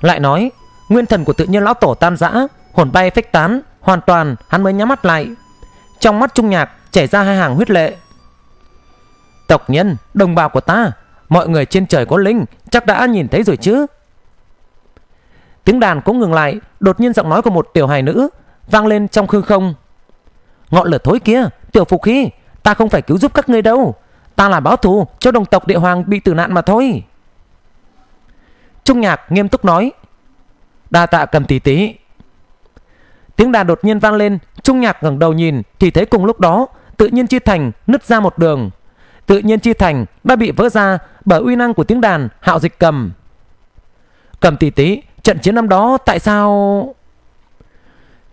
Lại nói, Nguyên thần của tự nhiên lão tổ tan rã Hồn bay phách tán, Hoàn toàn hắn mới nhắm mắt lại. Trong mắt Trung Nhạc chảy ra hai hàng huyết lệ. Tộc nhân, Đồng bào của ta, Mọi người trên trời có linh, Chắc đã nhìn thấy rồi chứ? Tiếng đàn cũng ngừng lại, Đột nhiên giọng nói của một tiểu hài nữ Vang lên trong khư không. Ngọn lửa thối kia, Tiểu phục khí Ta không phải cứu giúp các ngươi đâu. Ta là báo thù cho đồng tộc địa hoàng bị tử nạn mà thôi. Trung nhạc nghiêm túc nói. Đa tạ cầm tỷ tỷ. Tiếng đàn đột nhiên vang lên, Trung nhạc ngẩng đầu nhìn, Thì thấy cùng lúc đó, Tự nhiên chi thành nứt ra một đường. Tự nhiên chi thành đã bị vỡ ra Bởi uy năng của tiếng đàn hạo dịch cầm. Cầm tỷ tỷ, Trận chiến năm đó tại sao?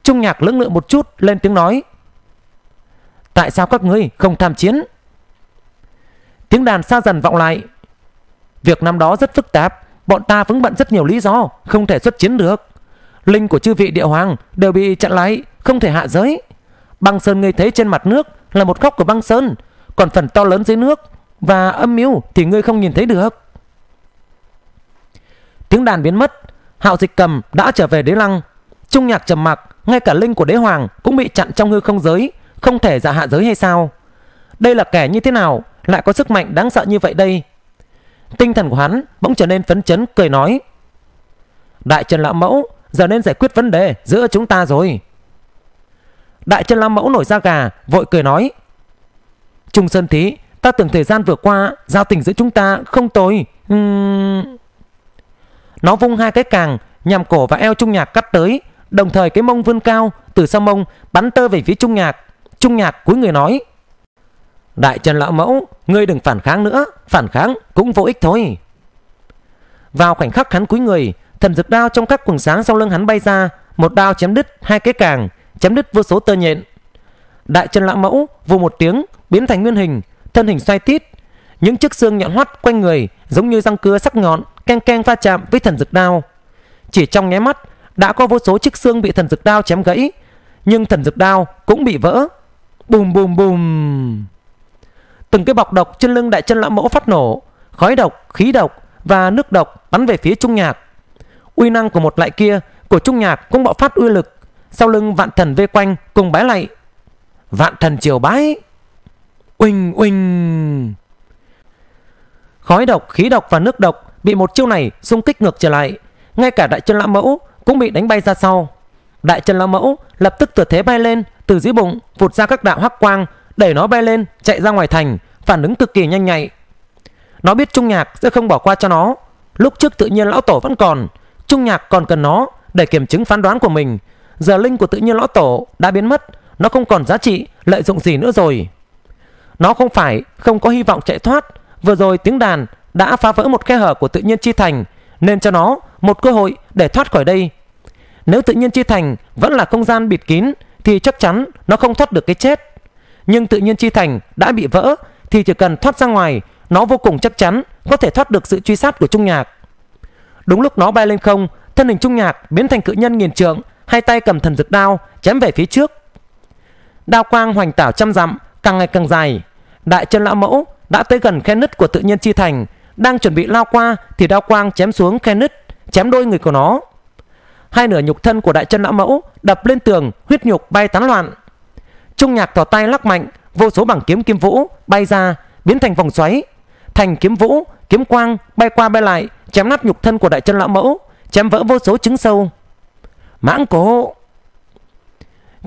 Trung nhạc lưỡng lự một chút, Lên tiếng nói. Tại sao các ngươi không tham chiến? Tiếng đàn xa dần vọng lại. Việc năm đó rất phức tạp. Bọn ta vững bận rất nhiều lý do, Không thể xuất chiến được. Linh của chư vị địa hoàng đều bị chặn lại, Không thể hạ giới. Băng sơn ngươi thấy trên mặt nước là một góc của băng sơn, Còn phần to lớn dưới nước Và âm mưu thì ngươi không nhìn thấy được. Tiếng đàn biến mất, Hạo dịch cầm đã trở về đế lăng. Trung nhạc trầm mặc, Ngay cả linh của đế hoàng cũng bị chặn trong hư không giới, Không thể giả hạ giới hay sao? Đây là kẻ như thế nào Lại có sức mạnh đáng sợ như vậy đây? Tinh thần của hắn bỗng trở nên phấn chấn, cười nói, Đại Trần Lão Mẫu, Giờ nên giải quyết vấn đề giữa chúng ta rồi. Đại Trần Lão Mẫu nổi da gà, Vội cười nói, Trung Sơn Thí, Ta tưởng thời gian vừa qua Giao tình giữa chúng ta không tồi. Uhm... Nó vung hai cái càng, Nhằm cổ và eo Trung Nhạc cắt tới, Đồng thời cái mông vươn cao, Từ sau mông bắn tơ về phía Trung Nhạc. Trung Nhạc cúi người nói Đại Trần Lão Mẫu, Ngươi đừng phản kháng nữa, Phản kháng cũng vô ích thôi. Vào khoảnh khắc hắn cúi người, Thần dược đao trong các quần sáng sau lưng hắn bay ra, Một đao chém đứt hai cái càng, Chém đứt vô số tơ nhện. Đại Trần Lão Mẫu vù một tiếng, Biến thành nguyên hình, Thân hình xoay tít. Những chiếc xương nhọn hoắt quanh người, Giống như răng cưa sắc nhọn, Keng keng va chạm với thần dược đao. Chỉ trong nháy mắt, Đã có vô số chiếc xương bị thần dược đao chém gãy, Nhưng thần dược đao cũng bị vỡ. Bùm bùm bùm. Từng cái bọc độc trên lưng đại chân lão mẫu phát nổ. Khói độc, khí độc và nước độc bắn về phía Trung Nhạc. Uy năng của một lại kia Của Trung Nhạc cũng bạo phát uy lực. Sau lưng vạn thần vây quanh cùng bái lạy Vạn thần triều bái! Uỳnh uỳnh Khói độc, khí độc và nước độc Bị một chiêu này xung kích ngược trở lại. Ngay cả đại chân lão mẫu cũng bị đánh bay ra sau. Đại chân lão mẫu lập tức từ thế bay lên Từ dưới bụng vụt ra các đạo hắc quang Đẩy nó bay lên, chạy ra ngoài thành, Phản ứng cực kỳ nhanh nhạy. Nó biết Trung Nhạc sẽ không bỏ qua cho nó. Lúc trước tự nhiên lão tổ vẫn còn, Trung Nhạc còn cần nó để kiểm chứng phán đoán của mình. Giờ linh của tự nhiên lão tổ đã biến mất, Nó không còn giá trị, lợi dụng gì nữa rồi. Nó không phải không có hy vọng chạy thoát, Vừa rồi tiếng đàn đã phá vỡ một khe hở của tự nhiên chi thành, Nên cho nó một cơ hội để thoát khỏi đây. Nếu tự nhiên chi thành vẫn là không gian bịt kín, Thì chắc chắn nó không thoát được cái chết. Nhưng tự nhiên chi thành đã bị vỡ, Thì chỉ cần thoát ra ngoài, Nó vô cùng chắc chắn có thể thoát được sự truy sát của Trung Nhạc. Đúng lúc nó bay lên không, Thân hình Trung Nhạc biến thành cự nhân nghìn trượng, Hai tay cầm thần dược đao chém về phía trước. Đao quang hoành tảo trăm dặm, Càng ngày càng dài. Đại chân lão mẫu đã tới gần khe nứt của tự nhiên chi thành, Đang chuẩn bị lao qua Thì đao quang chém xuống khe nứt, Chém đôi người của nó. Hai nửa nhục thân của đại chân lão mẫu Đập lên tường, huyết nhục bay tán loạn. Trung nhạc tỏ tay lắc mạnh, Vô số bằng kiếm kim vũ bay ra, Biến thành vòng xoáy. Thành kiếm vũ, kiếm quang bay qua bay lại, chém nát nhục thân của đại chân lão mẫu, chém vỡ vô số trứng sâu. Mãng cổ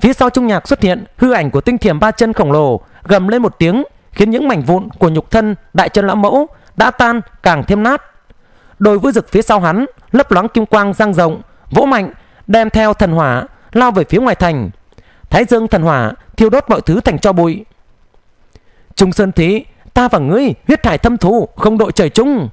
phía sau trung nhạc xuất hiện hư ảnh của tinh thiểm ba chân khổng lồ, gầm lên một tiếng, khiến những mảnh vụn của nhục thân đại chân lão mẫu đã tan, càng thêm nát. Đồi vũ rực phía sau hắn, lấp loáng kim quang giang rộng, vỗ mạnh, đem theo thần hỏa, lao về phía ngoài thành. Thái dương thần hỏa thiêu đốt mọi thứ thành cho bụi. Trung sơn thí, ta và ngươi huyết thải thâm thù không đội trời chung.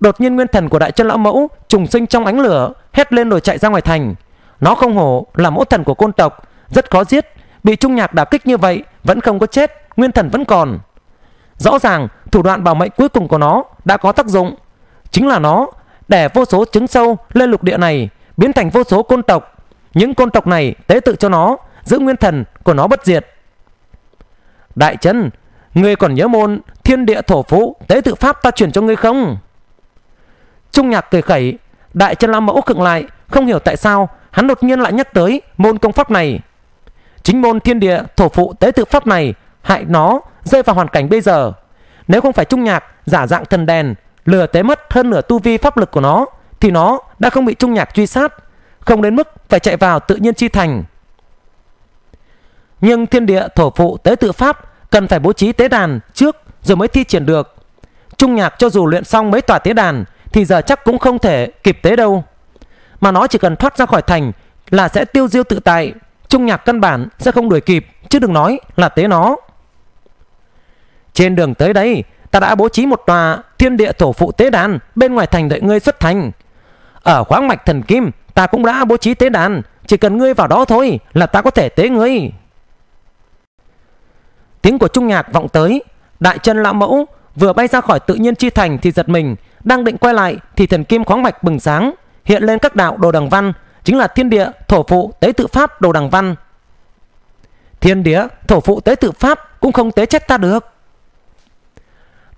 Đột nhiên nguyên thần của đại chân lão mẫu trùng sinh trong ánh lửa, hét lên rồi chạy ra ngoài thành. Nó không hổ là mẫu thần của côn tộc, rất khó giết, bị trung nhạc đả kích như vậy, vẫn không có chết, nguyên thần vẫn còn. Rõ ràng, thủ đoạn bảo mệnh cuối cùng của nó đã có tác dụng, chính là nó đẻ vô số trứng sâu lên lục địa này, biến thành vô số côn tộc. Những côn tộc này tế tự cho nó giữ nguyên thần của nó bất diệt. Đại chân, ngươi còn nhớ môn thiên địa thổ phú, tế tự pháp ta chuyển cho ngươi không? Trung nhạc cười khẩy, Đại chân lam mẫu khựng lại, Không hiểu tại sao hắn đột nhiên lại nhắc tới môn công pháp này. Chính môn thiên địa thổ phụ tế tự pháp này Hại nó rơi vào hoàn cảnh bây giờ. Nếu không phải Trung nhạc giả dạng thần đèn, Lừa tế mất hơn nửa tu vi pháp lực của nó, Thì nó đã không bị Trung nhạc truy sát, Không đến mức phải chạy vào tự nhiên chi thành. Nhưng thiên địa, thổ phụ, tế tự pháp Cần phải bố trí tế đàn trước Rồi mới thi triển được. Trung nhạc cho dù luyện xong mấy tòa tế đàn Thì giờ chắc cũng không thể kịp tế đâu. Mà nó chỉ cần thoát ra khỏi thành Là sẽ tiêu diêu tự tại, Trung nhạc căn bản sẽ không đuổi kịp, Chứ đừng nói là tế nó. Trên đường tới đây, Ta đã bố trí một tòa thiên địa thổ phụ tế đàn Bên ngoài thành đợi ngươi xuất thành. Ở khoáng mạch thần kim, Ta cũng đã bố trí tế đàn, Chỉ cần ngươi vào đó thôi Là ta có thể tế ngươi. Tiếng của Trung nhạc vọng tới. Đại chân lão mẫu vừa bay ra khỏi tự nhiên chi thành thì giật mình, đang định quay lại thì thần kim khoáng mạch bừng sáng, hiện lên các đạo đồ đằng văn, chính là thiên địa thổ phụ tế tự pháp đồ đằng văn. Thiên địa thổ phụ tế tự pháp cũng không tế chết ta được.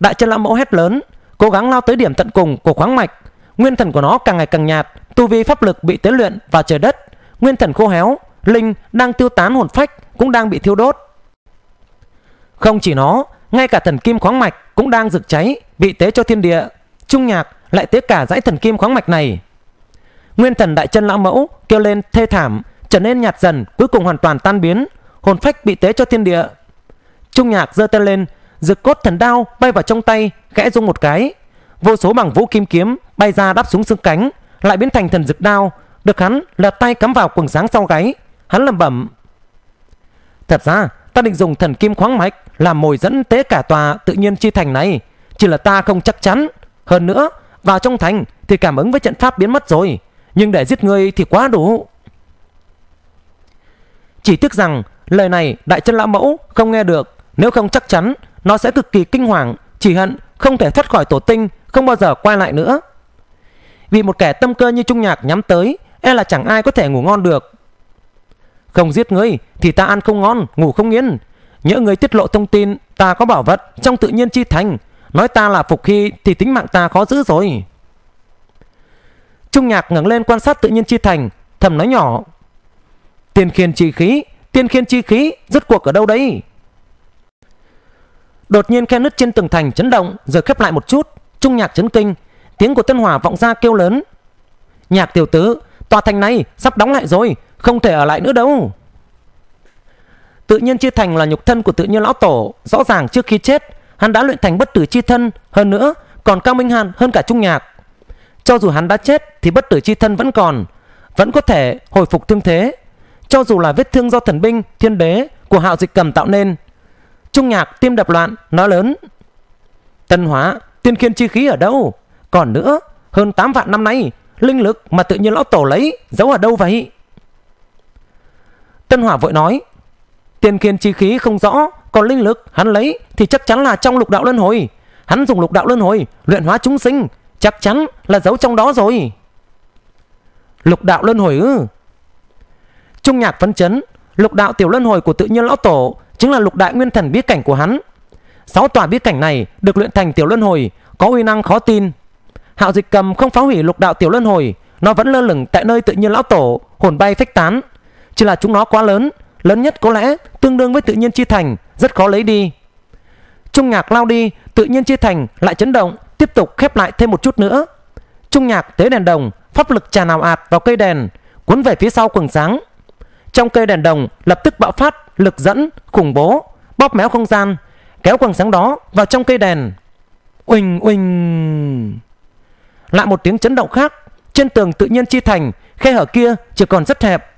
Đại chân lão mẫu hét lớn, cố gắng lao tới điểm tận cùng của khoáng mạch. Nguyên thần của nó càng ngày càng nhạt, tu vi pháp lực bị tế luyện vào trời đất. Nguyên thần khô héo, linh đang tiêu tán hồn phách cũng đang bị thiêu đốt không chỉ nó, ngay cả thần kim khoáng mạch cũng đang rực cháy bị tế cho thiên địa. Trung nhạc lại tế cả dãy thần kim khoáng mạch này. Nguyên thần đại chân lão mẫu kêu lên thê thảm, trở nên nhạt dần, cuối cùng hoàn toàn tan biến. Hồn phách bị tế cho thiên địa. Trung nhạc giơ tay lên, rực cốt thần đao bay vào trong tay, khẽ rung một cái. Vô số bằng vũ kim kiếm bay ra đắp xuống xương cánh, lại biến thành thần rực đao. Được hắn lật tay cắm vào quần sáng sau gáy, hắn lẩm bẩm. Thật ra ta định dùng thần kim khoáng mạch làm mồi dẫn tế cả tòa tự nhiên chi thành này. Chỉ là ta không chắc chắn. Hơn nữa, vào trong thành thì cảm ứng với trận pháp biến mất rồi. Nhưng để giết ngươi thì quá đủ. Chỉ tiếc rằng, lời này đại chân lão mẫu không nghe được. Nếu không chắc chắn, nó sẽ cực kỳ kinh hoàng, chỉ hận, không thể thoát khỏi tổ tinh, không bao giờ quay lại nữa. Vì một kẻ tâm cơ như trung nhạc nhắm tới e là chẳng ai có thể ngủ ngon được không giết ngươi, thì ta ăn không ngon, ngủ không yên. Nhớ người tiết lộ thông tin, Ta có bảo vật trong tự nhiên chi thành. Nói ta là phục khi thì tính mạng ta khó giữ rồi. Trung nhạc ngẩng lên quan sát tự nhiên chi thành, Thầm nói nhỏ. Tiên khiên chi khí, Tiên khiên chi khí, Rốt cuộc ở đâu đấy Đột nhiên khe nứt trên tường thành chấn động, Rồi khép lại một chút. Trung nhạc chấn kinh, Tiếng của Tân hòa vọng ra kêu lớn. Nhạc tiểu tứ, Tòa thành này sắp đóng lại rồi không thể ở lại nữa đâu. Tự nhiên chi thành là nhục thân của tự nhiên lão tổ. Rõ ràng trước khi chết, Hắn đã luyện thành bất tử chi thân. Hơn nữa, còn cao minh hàn hơn cả trung nhạc. Cho dù hắn đã chết, Thì bất tử chi thân vẫn còn, Vẫn có thể hồi phục thương thế. Cho dù là vết thương do thần binh, Thiên đế của hạo dịch cầm tạo nên, Trung nhạc tim đập loạn Nói lớn. Tân hóa, tiên khiên chi khí ở đâu? Còn nữa, hơn 8 vạn năm nay, Linh lực mà tự nhiên lão tổ lấy, Giấu ở đâu vậy? Tân hỏa vội nói, Tiên kiên chi khí không rõ Còn linh lực, hắn lấy thì chắc chắn là trong lục đạo luân hồi. Hắn dùng lục đạo luân hồi Luyện hóa chúng sinh, Chắc chắn là giấu trong đó rồi. Lục đạo luân hồi ư? Trung nhạc phấn chấn, Lục đạo tiểu luân hồi của tự nhiên lão tổ Chính là lục đại nguyên thần bí cảnh của hắn. Sáu tòa bí cảnh này được luyện thành tiểu luân hồi, Có uy năng khó tin. Hạo dịch cầm không phá hủy lục đạo tiểu luân hồi, Nó vẫn lơ lửng tại nơi tự nhiên lão tổ, Hồn bay phách tán. Chỉ là chúng nó quá lớn lớn nhất có lẽ tương đương với tự nhiên chi thành, rất khó lấy đi. Trung nhạc lao đi, tự nhiên chi thành lại chấn động, tiếp tục khép lại thêm một chút nữa. Trung nhạc tế đèn đồng, pháp lực tràn ảo ạt vào cây đèn, cuốn về phía sau quần sáng. Trong cây đèn đồng lập tức bạo phát lực dẫn khủng bố, bóp méo không gian, kéo quần sáng đó vào trong cây đèn. Uỳnh uỳnh. Lại một tiếng chấn động khác, trên tường tự nhiên chi thành, khe hở kia chỉ còn rất hẹp,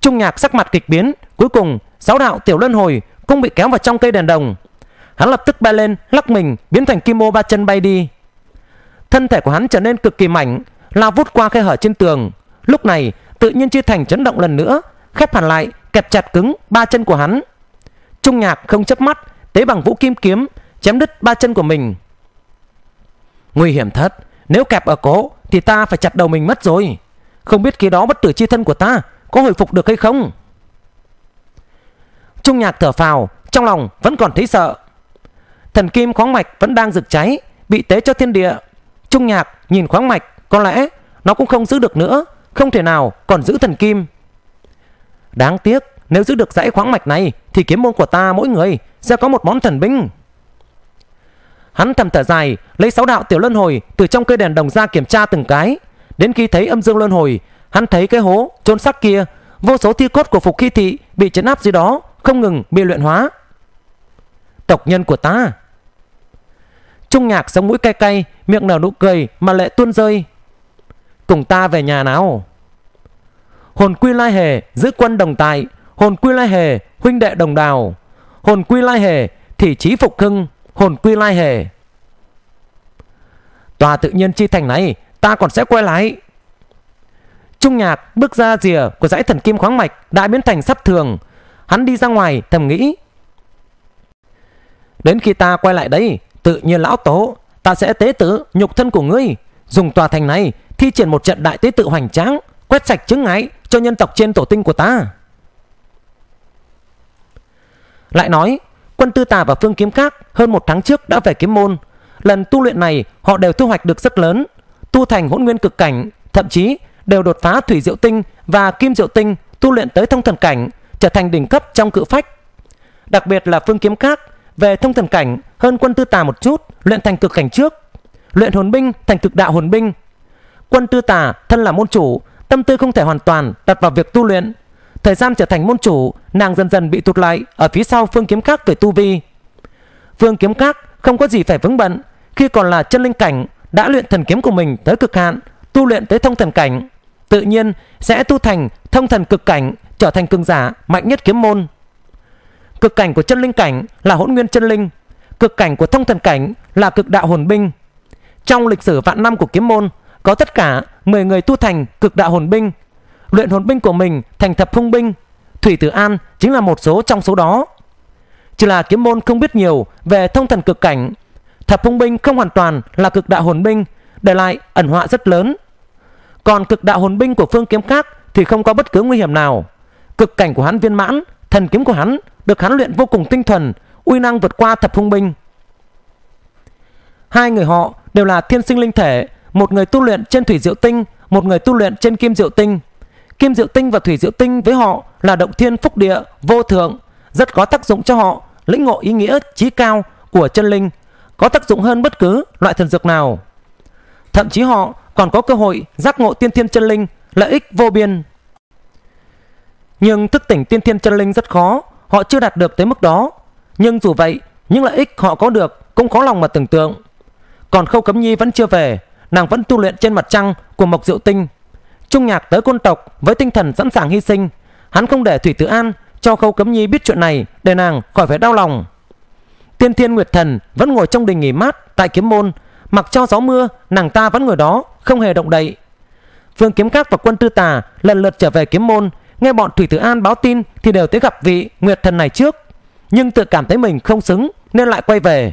Trung nhạc sắc mặt kịch biến. Cuối cùng, sáu đạo tiểu luân hồi Cũng bị kéo vào trong cây đèn đồng. Hắn lập tức bay lên, lắc mình, Biến thành kim ô ba chân bay đi. Thân thể của hắn trở nên cực kỳ mảnh, Lao vút qua khe hở trên tường. Lúc này, tự nhiên chia thành chấn động lần nữa, Khép hẳn lại, kẹp chặt cứng ba chân của hắn. Trung nhạc không chấp mắt, Tế bằng vũ kim kiếm, Chém đứt ba chân của mình. Nguy hiểm thật, Nếu kẹp ở cổ thì ta phải chặt đầu mình mất rồi. Không biết khi đó bất tử chi thân của ta có hồi phục được hay không? Trung nhạc thở phào, Trong lòng vẫn còn thấy sợ. Thần kim khoáng mạch vẫn đang rực cháy, Bị tế cho thiên địa. Trung nhạc nhìn khoáng mạch, Có lẽ nó cũng không giữ được nữa, Không thể nào còn giữ thần kim. Đáng tiếc, nếu giữ được dãy khoáng mạch này, Thì kiếm môn của ta mỗi người Sẽ có một món thần binh. Hắn thầm thở dài, Lấy sáu đạo tiểu luân hồi Từ trong cây đèn đồng ra kiểm tra từng cái. Đến khi thấy âm dương luân hồi Hắn thấy cái hố trôn xác kia, Vô số thi cốt của Phục Khi Thị Bị chấn áp dưới đó, Không ngừng bị luyện hóa. Tộc nhân của ta. Trung nhạc sống mũi cay cay, Miệng nở nụ cười mà lệ tuôn rơi. Cùng ta về nhà nào. Hồn quy lai hề giữ quân đồng tại. Hồn quy lai hề, huynh đệ đồng đào. Hồn quy lai hề, thị trí phục hưng. Hồn quy lai hề. Tòa tự nhiên chi thành này, Ta còn sẽ quay lại. Trung nhạc bước ra rìa của dãy thần kim khoáng mạch đã biến thành sắt thường. Hắn đi ra ngoài thầm nghĩ. Đến khi ta quay lại đây, tự nhiên lão tố, ta sẽ tế tử nhục thân của ngươi. Dùng tòa thành này thi triển một trận đại tế tự hoành tráng, quét sạch chứng ngại cho nhân tộc trên tổ tinh của ta. Lại nói, quân tư tà và phương kiếm các hơn một tháng trước đã về kiếm môn. Lần tu luyện này họ đều thu hoạch được rất lớn. Tu thành hỗn nguyên cực cảnh, thậm chí đều đột phá thủy diệu tinh và kim diệu tinh tu luyện tới thông thần cảnh, trở thành đỉnh cấp trong cự phách. Đặc biệt là phương kiếm các về thông thần cảnh hơn quân tư tà một chút, luyện thành cực cảnh trước, luyện hồn binh thành cực đạo hồn binh. Quân tư tà thân là môn chủ, tâm tư không thể hoàn toàn đặt vào việc tu luyện. Thời gian trở thành môn chủ, nàng dần dần bị tụt lại ở phía sau phương kiếm các về tu vi. Phương kiếm các không có gì phải vướng bận, khi còn là chân linh cảnh đã luyện thần kiếm của mình tới cực hạn, tu luyện tới thông thần cảnh tự nhiên sẽ tu thành thông thần cực cảnh, trở thành cường giả mạnh nhất kiếm môn. Cực cảnh của chân linh cảnh là hỗn nguyên chân linh, cực cảnh của thông thần cảnh là cực đạo hồn binh. Trong lịch sử vạn năm của kiếm môn, có tất cả 10 người tu thành cực đạo hồn binh, luyện hồn binh của mình thành thập hung binh. Thủy Tử An chính là một số trong số đó. Chỉ là kiếm môn không biết nhiều về thông thần cực cảnh, thập hung binh không hoàn toàn là cực đạo hồn binh, để lại ẩn họa rất lớn. Còn cực đạo hồn binh của phương kiếm khác thì không có bất cứ nguy hiểm nào. Cực cảnh của hắn viên mãn, thần kiếm của hắn được hắn luyện vô cùng tinh thuần, uy năng vượt qua thập hung binh. Hai người họ đều là thiên sinh linh thể, một người tu luyện trên thủy diệu tinh, một người tu luyện trên kim diệu tinh. Kim diệu tinh và thủy diệu tinh với họ là động thiên phúc địa, vô thượng, rất có tác dụng cho họ lĩnh ngộ ý nghĩa trí cao của chân linh, có tác dụng hơn bất cứ loại thần dược nào. Thậm chí họ còn có cơ hội giác ngộ tiên thiên chân linh, lợi ích vô biên. Nhưng thức tỉnh tiên thiên chân linh rất khó, họ chưa đạt được tới mức đó. Nhưng dù vậy, những lợi ích họ có được cũng khó lòng mà tưởng tượng. Còn Khâu Cấm Nhi vẫn chưa về, nàng vẫn tu luyện trên mặt trăng của Mộc Diệu Tinh. Trung nhạc tới côn tộc với tinh thần sẵn sàng hy sinh, hắn không để Thủy Tử An cho Khâu Cấm Nhi biết chuyện này để nàng khỏi phải đau lòng. Tiên Thiên Nguyệt Thần vẫn ngồi trong đình nghỉ mát tại kiếm môn, mặc cho gió mưa, nàng ta vẫn ngồi đó không hề động đậy. Phương Kiếm Các và quân Tư Tà lần lượt trở về kiếm môn, nghe bọn Thủy Tử An báo tin thì đều tới gặp vị Nguyệt Thần này trước, nhưng tự cảm thấy mình không xứng nên lại quay về.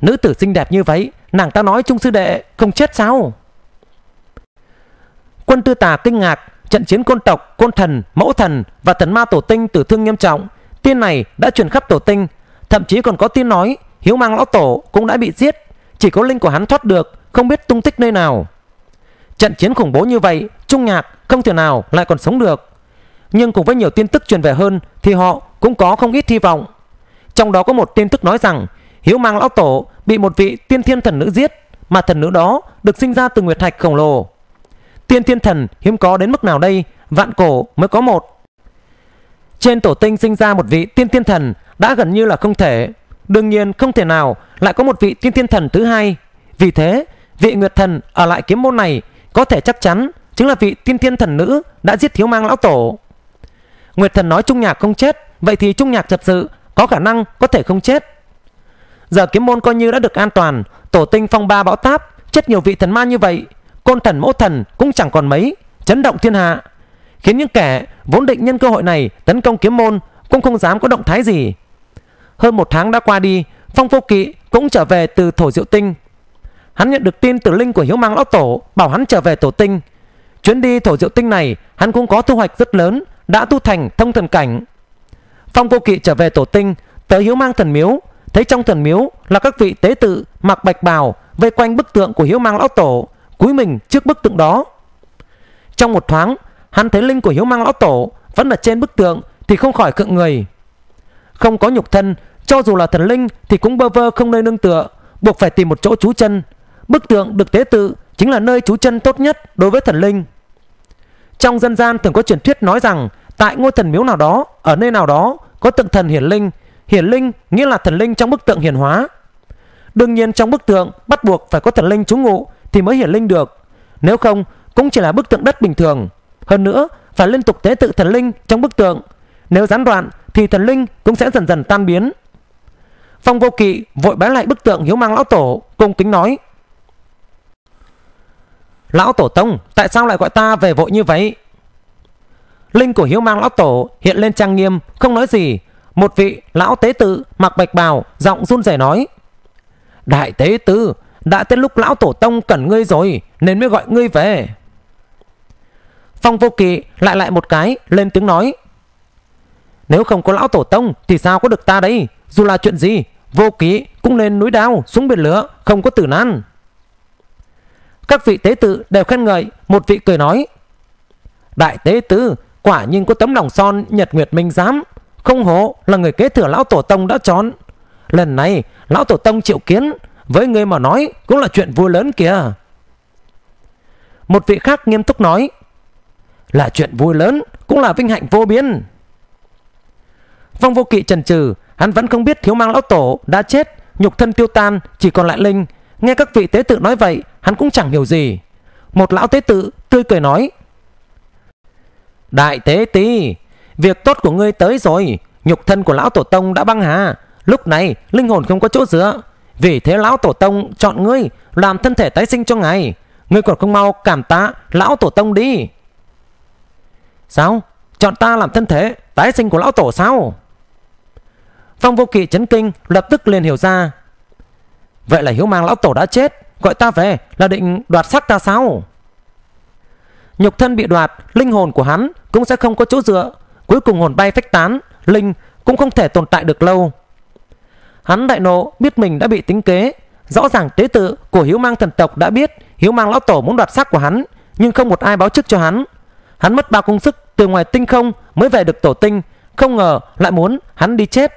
Nữ tử xinh đẹp như vậy, nàng ta nói trung sư đệ không chết sao? Quân Tư Tà kinh ngạc, trận chiến côn tộc, côn thần, mẫu thần và thần ma tổ tinh tử thương nghiêm trọng, tin này đã truyền khắp tổ tinh, thậm chí còn có tin nói Hiếu Mang lão tổ cũng đã bị giết, chỉ có linh của hắn thoát được, không biết tung tích nơi nào. Trận chiến khủng bố như vậy, Trung Nhạc không thể nào lại còn sống được. Nhưng cùng với nhiều tin tức truyền về hơn thì họ cũng có không ít hy vọng. Trong đó có một tin tức nói rằng Hiếu Mang lão tổ bị một vị tiên thiên thần nữ giết, mà thần nữ đó được sinh ra từ nguyệt thạch khổng lồ. Tiên thiên thần hiếm có đến mức nào đây, vạn cổ mới có một. Trên tổ tinh sinh ra một vị tiên thiên thần đã gần như là không thể. Đương nhiên không thể nào lại có một vị tiên thiên thần thứ hai. Vì thế, vị Nguyệt thần ở lại kiếm môn này có thể chắc chắn chính là vị tiên thiên thần nữ đã giết thiếu mang lão tổ. Nguyệt thần nói Trung Nhạc không chết, vậy thì Trung Nhạc thật sự có khả năng có thể không chết. Giờ kiếm môn coi như đã được an toàn, tổ tinh phong ba bão táp, chết nhiều vị thần ma như vậy, côn thần mẫu thần cũng chẳng còn mấy, chấn động thiên hạ, khiến những kẻ vốn định nhân cơ hội này tấn công kiếm môn cũng không dám có động thái gì. Hơn một tháng đã qua đi, Phong Vô Kỵ cũng trở về từ thổ diệu tinh. Hắn nhận được tin từ linh của Hiếu Mang Lão Tổ bảo hắn trở về tổ tinh. Chuyến đi thổ diệu tinh này hắn cũng có thu hoạch rất lớn, đã tu thành thông thần cảnh. Phong Vô Kỵ trở về tổ tinh, tới Hiếu Mang thần miếu, thấy trong thần miếu là các vị tế tự mặc bạch bào, vây quanh bức tượng của hiếu mang lão tổ cúi mình trước bức tượng đó trong một thoáng hắn thấy linh của hiếu mang lão tổ vẫn ở trên bức tượng thì không khỏi cựng người không có nhục thân cho dù là thần linh thì cũng bơ vơ không nơi nương tựa buộc phải tìm một chỗ trú chân bức tượng được tế tự chính là nơi trú chân tốt nhất đối với thần linh. Trong dân gian thường có truyền thuyết nói rằng, tại ngôi thần miếu nào đó, ở nơi nào đó, có tượng thần hiển linh. Hiển linh nghĩa là thần linh trong bức tượng hiển hóa. Đương nhiên trong bức tượng bắt buộc phải có thần linh trú ngụ thì mới hiển linh được. Nếu không, cũng chỉ là bức tượng đất bình thường. Hơn nữa, phải liên tục tế tự thần linh trong bức tượng. Nếu gián đoạn thì thần linh cũng sẽ dần dần tan biến. Phong vô kỵ vội bái lại bức tượng hiếu mang lão tổ, cung kính nói lão tổ tông, tại sao lại gọi ta về vội như vậy? Linh của hiếu mang lão tổ hiện lên trang nghiêm, không nói gì. Một vị lão tế tự mặc bạch bào, giọng run rẩy nói, đại tế tử, đã tới lúc lão tổ tông cần ngươi rồi, nên mới gọi ngươi về. Phong vô kỳ lại lại một cái, lên tiếng nói, nếu không có lão tổ tông thì sao có được ta đây? Dù là chuyện gì, vô ký cũng lên núi đao, xuống biển lửa, không có tử nan các vị tế tự đều khen ngợi. Một vị cười nói, đại tế tử, quả nhiên có tấm lòng son nhật nguyệt minh giám. Không hổ là người kế thừa lão tổ tông đã chọn. Lần này, lão tổ tông triệu kiến, với người mà nói cũng là chuyện vui lớn kìa. Một vị khác nghiêm túc nói, là chuyện vui lớn, cũng là vinh hạnh vô biên. Phong vô kỵ trần trừ, hắn vẫn không biết thiếu mang lão tổ đã chết, nhục thân tiêu tan, chỉ còn lại linh nghe các vị tế tự nói vậy, hắn cũng chẳng hiểu gì. Một lão tế tự tươi cười nói, đại tế ti, việc tốt của ngươi tới rồi. Nhục thân của lão tổ tông đã băng hà. Lúc này, linh hồn không có chỗ dựa. Vì thế lão tổ tông chọn ngươi làm thân thể tái sinh cho ngài. Ngươi còn không mau cảm tạ lão tổ tông đi. Sao? Chọn ta làm thân thể tái sinh của lão tổ sao? Phong vô kỵ chấn kinh, lập tức liền hiểu ra vậy là hiếu mang lão tổ đã chết. Gọi ta về là định đoạt xác ta sao? Nhục thân bị đoạt, linh hồn của hắn cũng sẽ không có chỗ dựa. Cuối cùng hồn bay phách tán, linh cũng không thể tồn tại được lâu. Hắn đại nộ biết mình đã bị tính kế. Rõ ràng tế tự của hiếu mang thần tộc đã biết hiếu mang lão tổ muốn đoạt xác của hắn, nhưng không một ai báo trước cho hắn. Hắn mất bao công sức từ ngoài tinh không mới về được tổ tinh, không ngờ lại muốn hắn đi chết.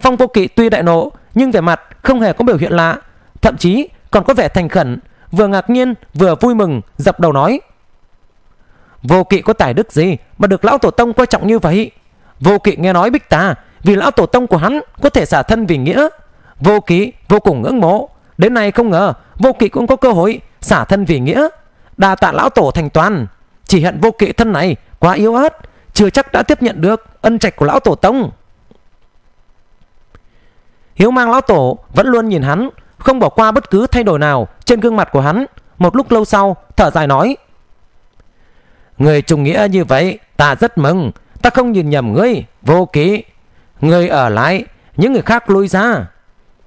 Phong vô kỵ tuy đại nộ nhưng vẻ mặt không hề có biểu hiện lạ, thậm chí còn có vẻ thành khẩn, vừa ngạc nhiên, vừa vui mừng, dập đầu nói. Vô kỵ có tài đức gì mà được lão tổ tông coi trọng như vậy? Vô kỵ nghe nói bích tà, vì lão tổ tông của hắn có thể xả thân vì nghĩa. Vô kỵ vô cùng ngưỡng mộ, đến nay không ngờ vô kỵ cũng có cơ hội xả thân vì nghĩa. Đa tạ lão tổ thành toàn, chỉ hận vô kỵ thân này quá yếu ớt, chưa chắc đã tiếp nhận được ân trạch của lão tổ tông hiếu mang lão tổ, vẫn luôn nhìn hắn, không bỏ qua bất cứ thay đổi nào trên gương mặt của hắn. Một lúc lâu sau, thở dài nói, người trùng nghĩa như vậy, ta rất mừng. Ta không nhìn nhầm ngươi, vô ký ngươi ở lại, những người khác lui ra.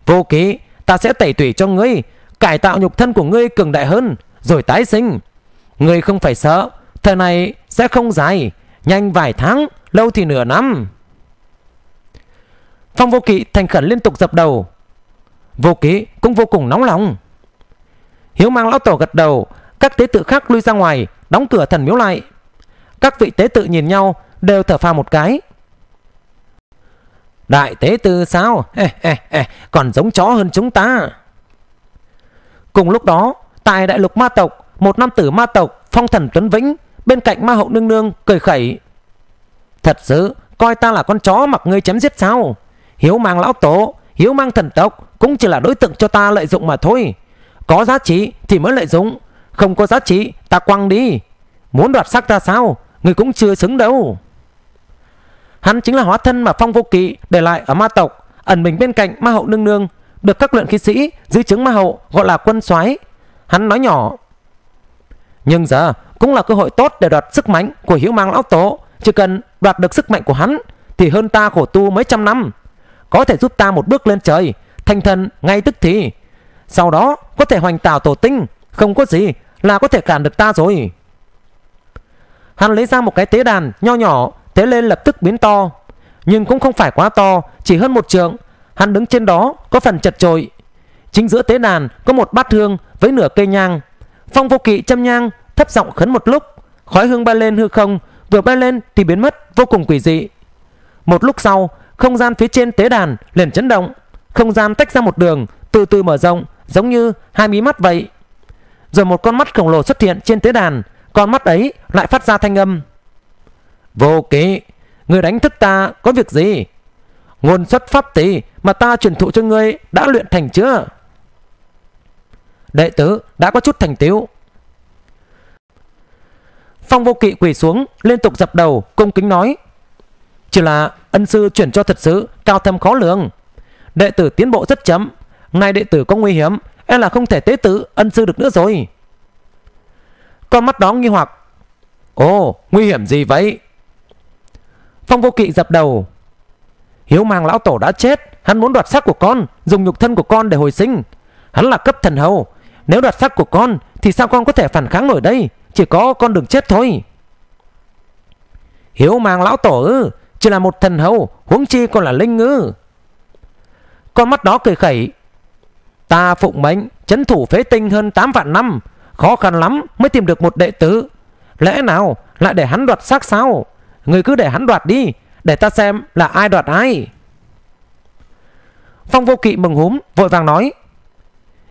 Vô ký ta sẽ tẩy tủy cho ngươi, cải tạo nhục thân của ngươi cường đại hơn, rồi tái sinh. Ngươi không phải sợ, thời này sẽ không dài, nhanh vài tháng, lâu thì nửa năm phong vô kỵ thành khẩn liên tục dập đầu. Vô kỵ cũng vô cùng nóng lòng. Hiếu mang lão tổ gật đầu các tế tự khác lui ra ngoài đóng cửa thần miếu lại. Các vị tế tự nhìn nhau đều thở phào một cái. Đại tế tự sao? Eh eh eh, còn giống chó hơn chúng ta. Cùng lúc đó tại đại lục ma tộc một nam tử ma tộc phong thần tuấn vĩnh bên cạnh ma hậu nương nương cười khẩy. Thật sự coi ta là con chó mặc ngươi chém giết sao? Hiếu mang lão tổ, hiếu mang thần tộc, cũng chỉ là đối tượng cho ta lợi dụng mà thôi. Có giá trị thì mới lợi dụng, không có giá trị ta quăng đi. Muốn đoạt sắc ta sao? Người cũng chưa xứng đâu. Hắn chính là hóa thân mà phong vô kỵ để lại ở ma tộc, ẩn mình bên cạnh ma hậu nương nương, được các luyện khí sĩ dưới chứng ma hậu gọi là quân soái. Hắn nói nhỏ, nhưng giờ cũng là cơ hội tốt để đoạt sức mạnh của hiếu mang lão tổ, chỉ cần đoạt được sức mạnh của hắn thì hơn ta khổ tu mấy trăm năm có thể giúp ta một bước lên trời thành thần ngay tức thì sau đó có thể hoành tạo tổ tinh không có gì là có thể cản được ta rồi hắn lấy ra một cái tế đàn nho nhỏ tế lên lập tức biến to nhưng cũng không phải quá to chỉ hơn một trượng hắn đứng trên đó có phần chật trội Chính giữa tế đàn có một bát hương với nửa cây nhang. Phong vô kỵ châm nhang, thấp giọng khấn một lúc. Khói hương bay lên hư không, vừa bay lên thì biến mất vô cùng quỷ dị. Một lúc sau, không gian phía trên tế đàn liền chấn động. Không gian tách ra một đường, từ từ mở rộng, giống như hai mí mắt vậy. Rồi một con mắt khổng lồ xuất hiện trên tế đàn, con mắt ấy lại phát ra thanh âm. Vô kỵ, người đánh thức ta có việc gì? Nguồn xuất pháp tỷ mà ta truyền thụ cho ngươi đã luyện thành chưa? Đệ tử đã có chút thành tiếu. Phong vô kỵ quỳ xuống, liên tục dập đầu, cung kính nói. Chỉ là ân sư chuyển cho thật sự cao thâm khó lường. Đệ tử tiến bộ rất chậm. Nay đệ tử có nguy hiểm, e là không thể tế tử ân sư được nữa rồi. Con mắt đó nghi hoặc. Ồ, nguy hiểm gì vậy? Phong vô kỵ dập đầu. Hiếu mang lão tổ đã chết, hắn muốn đoạt xác của con, dùng nhục thân của con để hồi sinh. Hắn là cấp thần hầu, nếu đoạt xác của con thì sao con có thể phản kháng nổi đây? Chỉ có con đừng chết thôi. Hiếu mang lão tổ ư, chỉ là một thần hầu, huống chi còn là linh ngư. Con mắt đó cười khẩy. Ta phụng mệnh, chấn thủ phế tinh hơn 8 vạn năm, khó khăn lắm mới tìm được một đệ tử. Lẽ nào lại để hắn đoạt xác sao? Người cứ để hắn đoạt đi, để ta xem là ai đoạt ai. Phong vô kỵ mừng húm, vội vàng nói.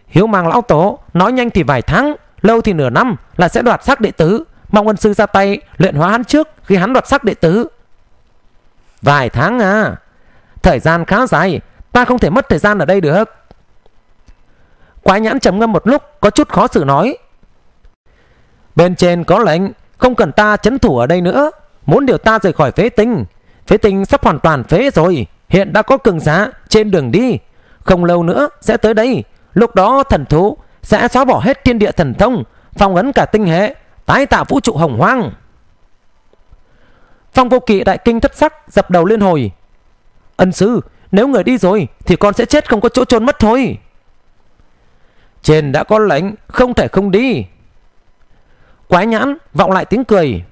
Hiếu mang lão tổ, nói nhanh thì vài tháng, lâu thì nửa năm là sẽ đoạt xác đệ tử. Mong ân sư ra tay luyện hóa hắn trước khi hắn đoạt xác đệ tử. Vài tháng à? Thời gian khá dài, ta không thể mất thời gian ở đây được. Quái nhãn trầm ngâm một lúc, có chút khó xử nói. Bên trên có lệnh, không cần ta chấn thủ ở đây nữa. Muốn điều ta rời khỏi phế tinh. Phế tinh sắp hoàn toàn phế rồi. Hiện đã có cường giá trên đường đi. Không lâu nữa sẽ tới đây. Lúc đó thần thú sẽ xóa bỏ hết thiên địa thần thông, phong ấn cả tinh hệ, tái tạo vũ trụ hồng hoang. Phong vô kỵ đại kinh thất sắc dập đầu liên hồi. Ân sư, nếu người đi rồi thì con sẽ chết không có chỗ trốn mất thôi. Trên đã có lệnh, không thể không đi. Quái nhãn vọng lại tiếng cười.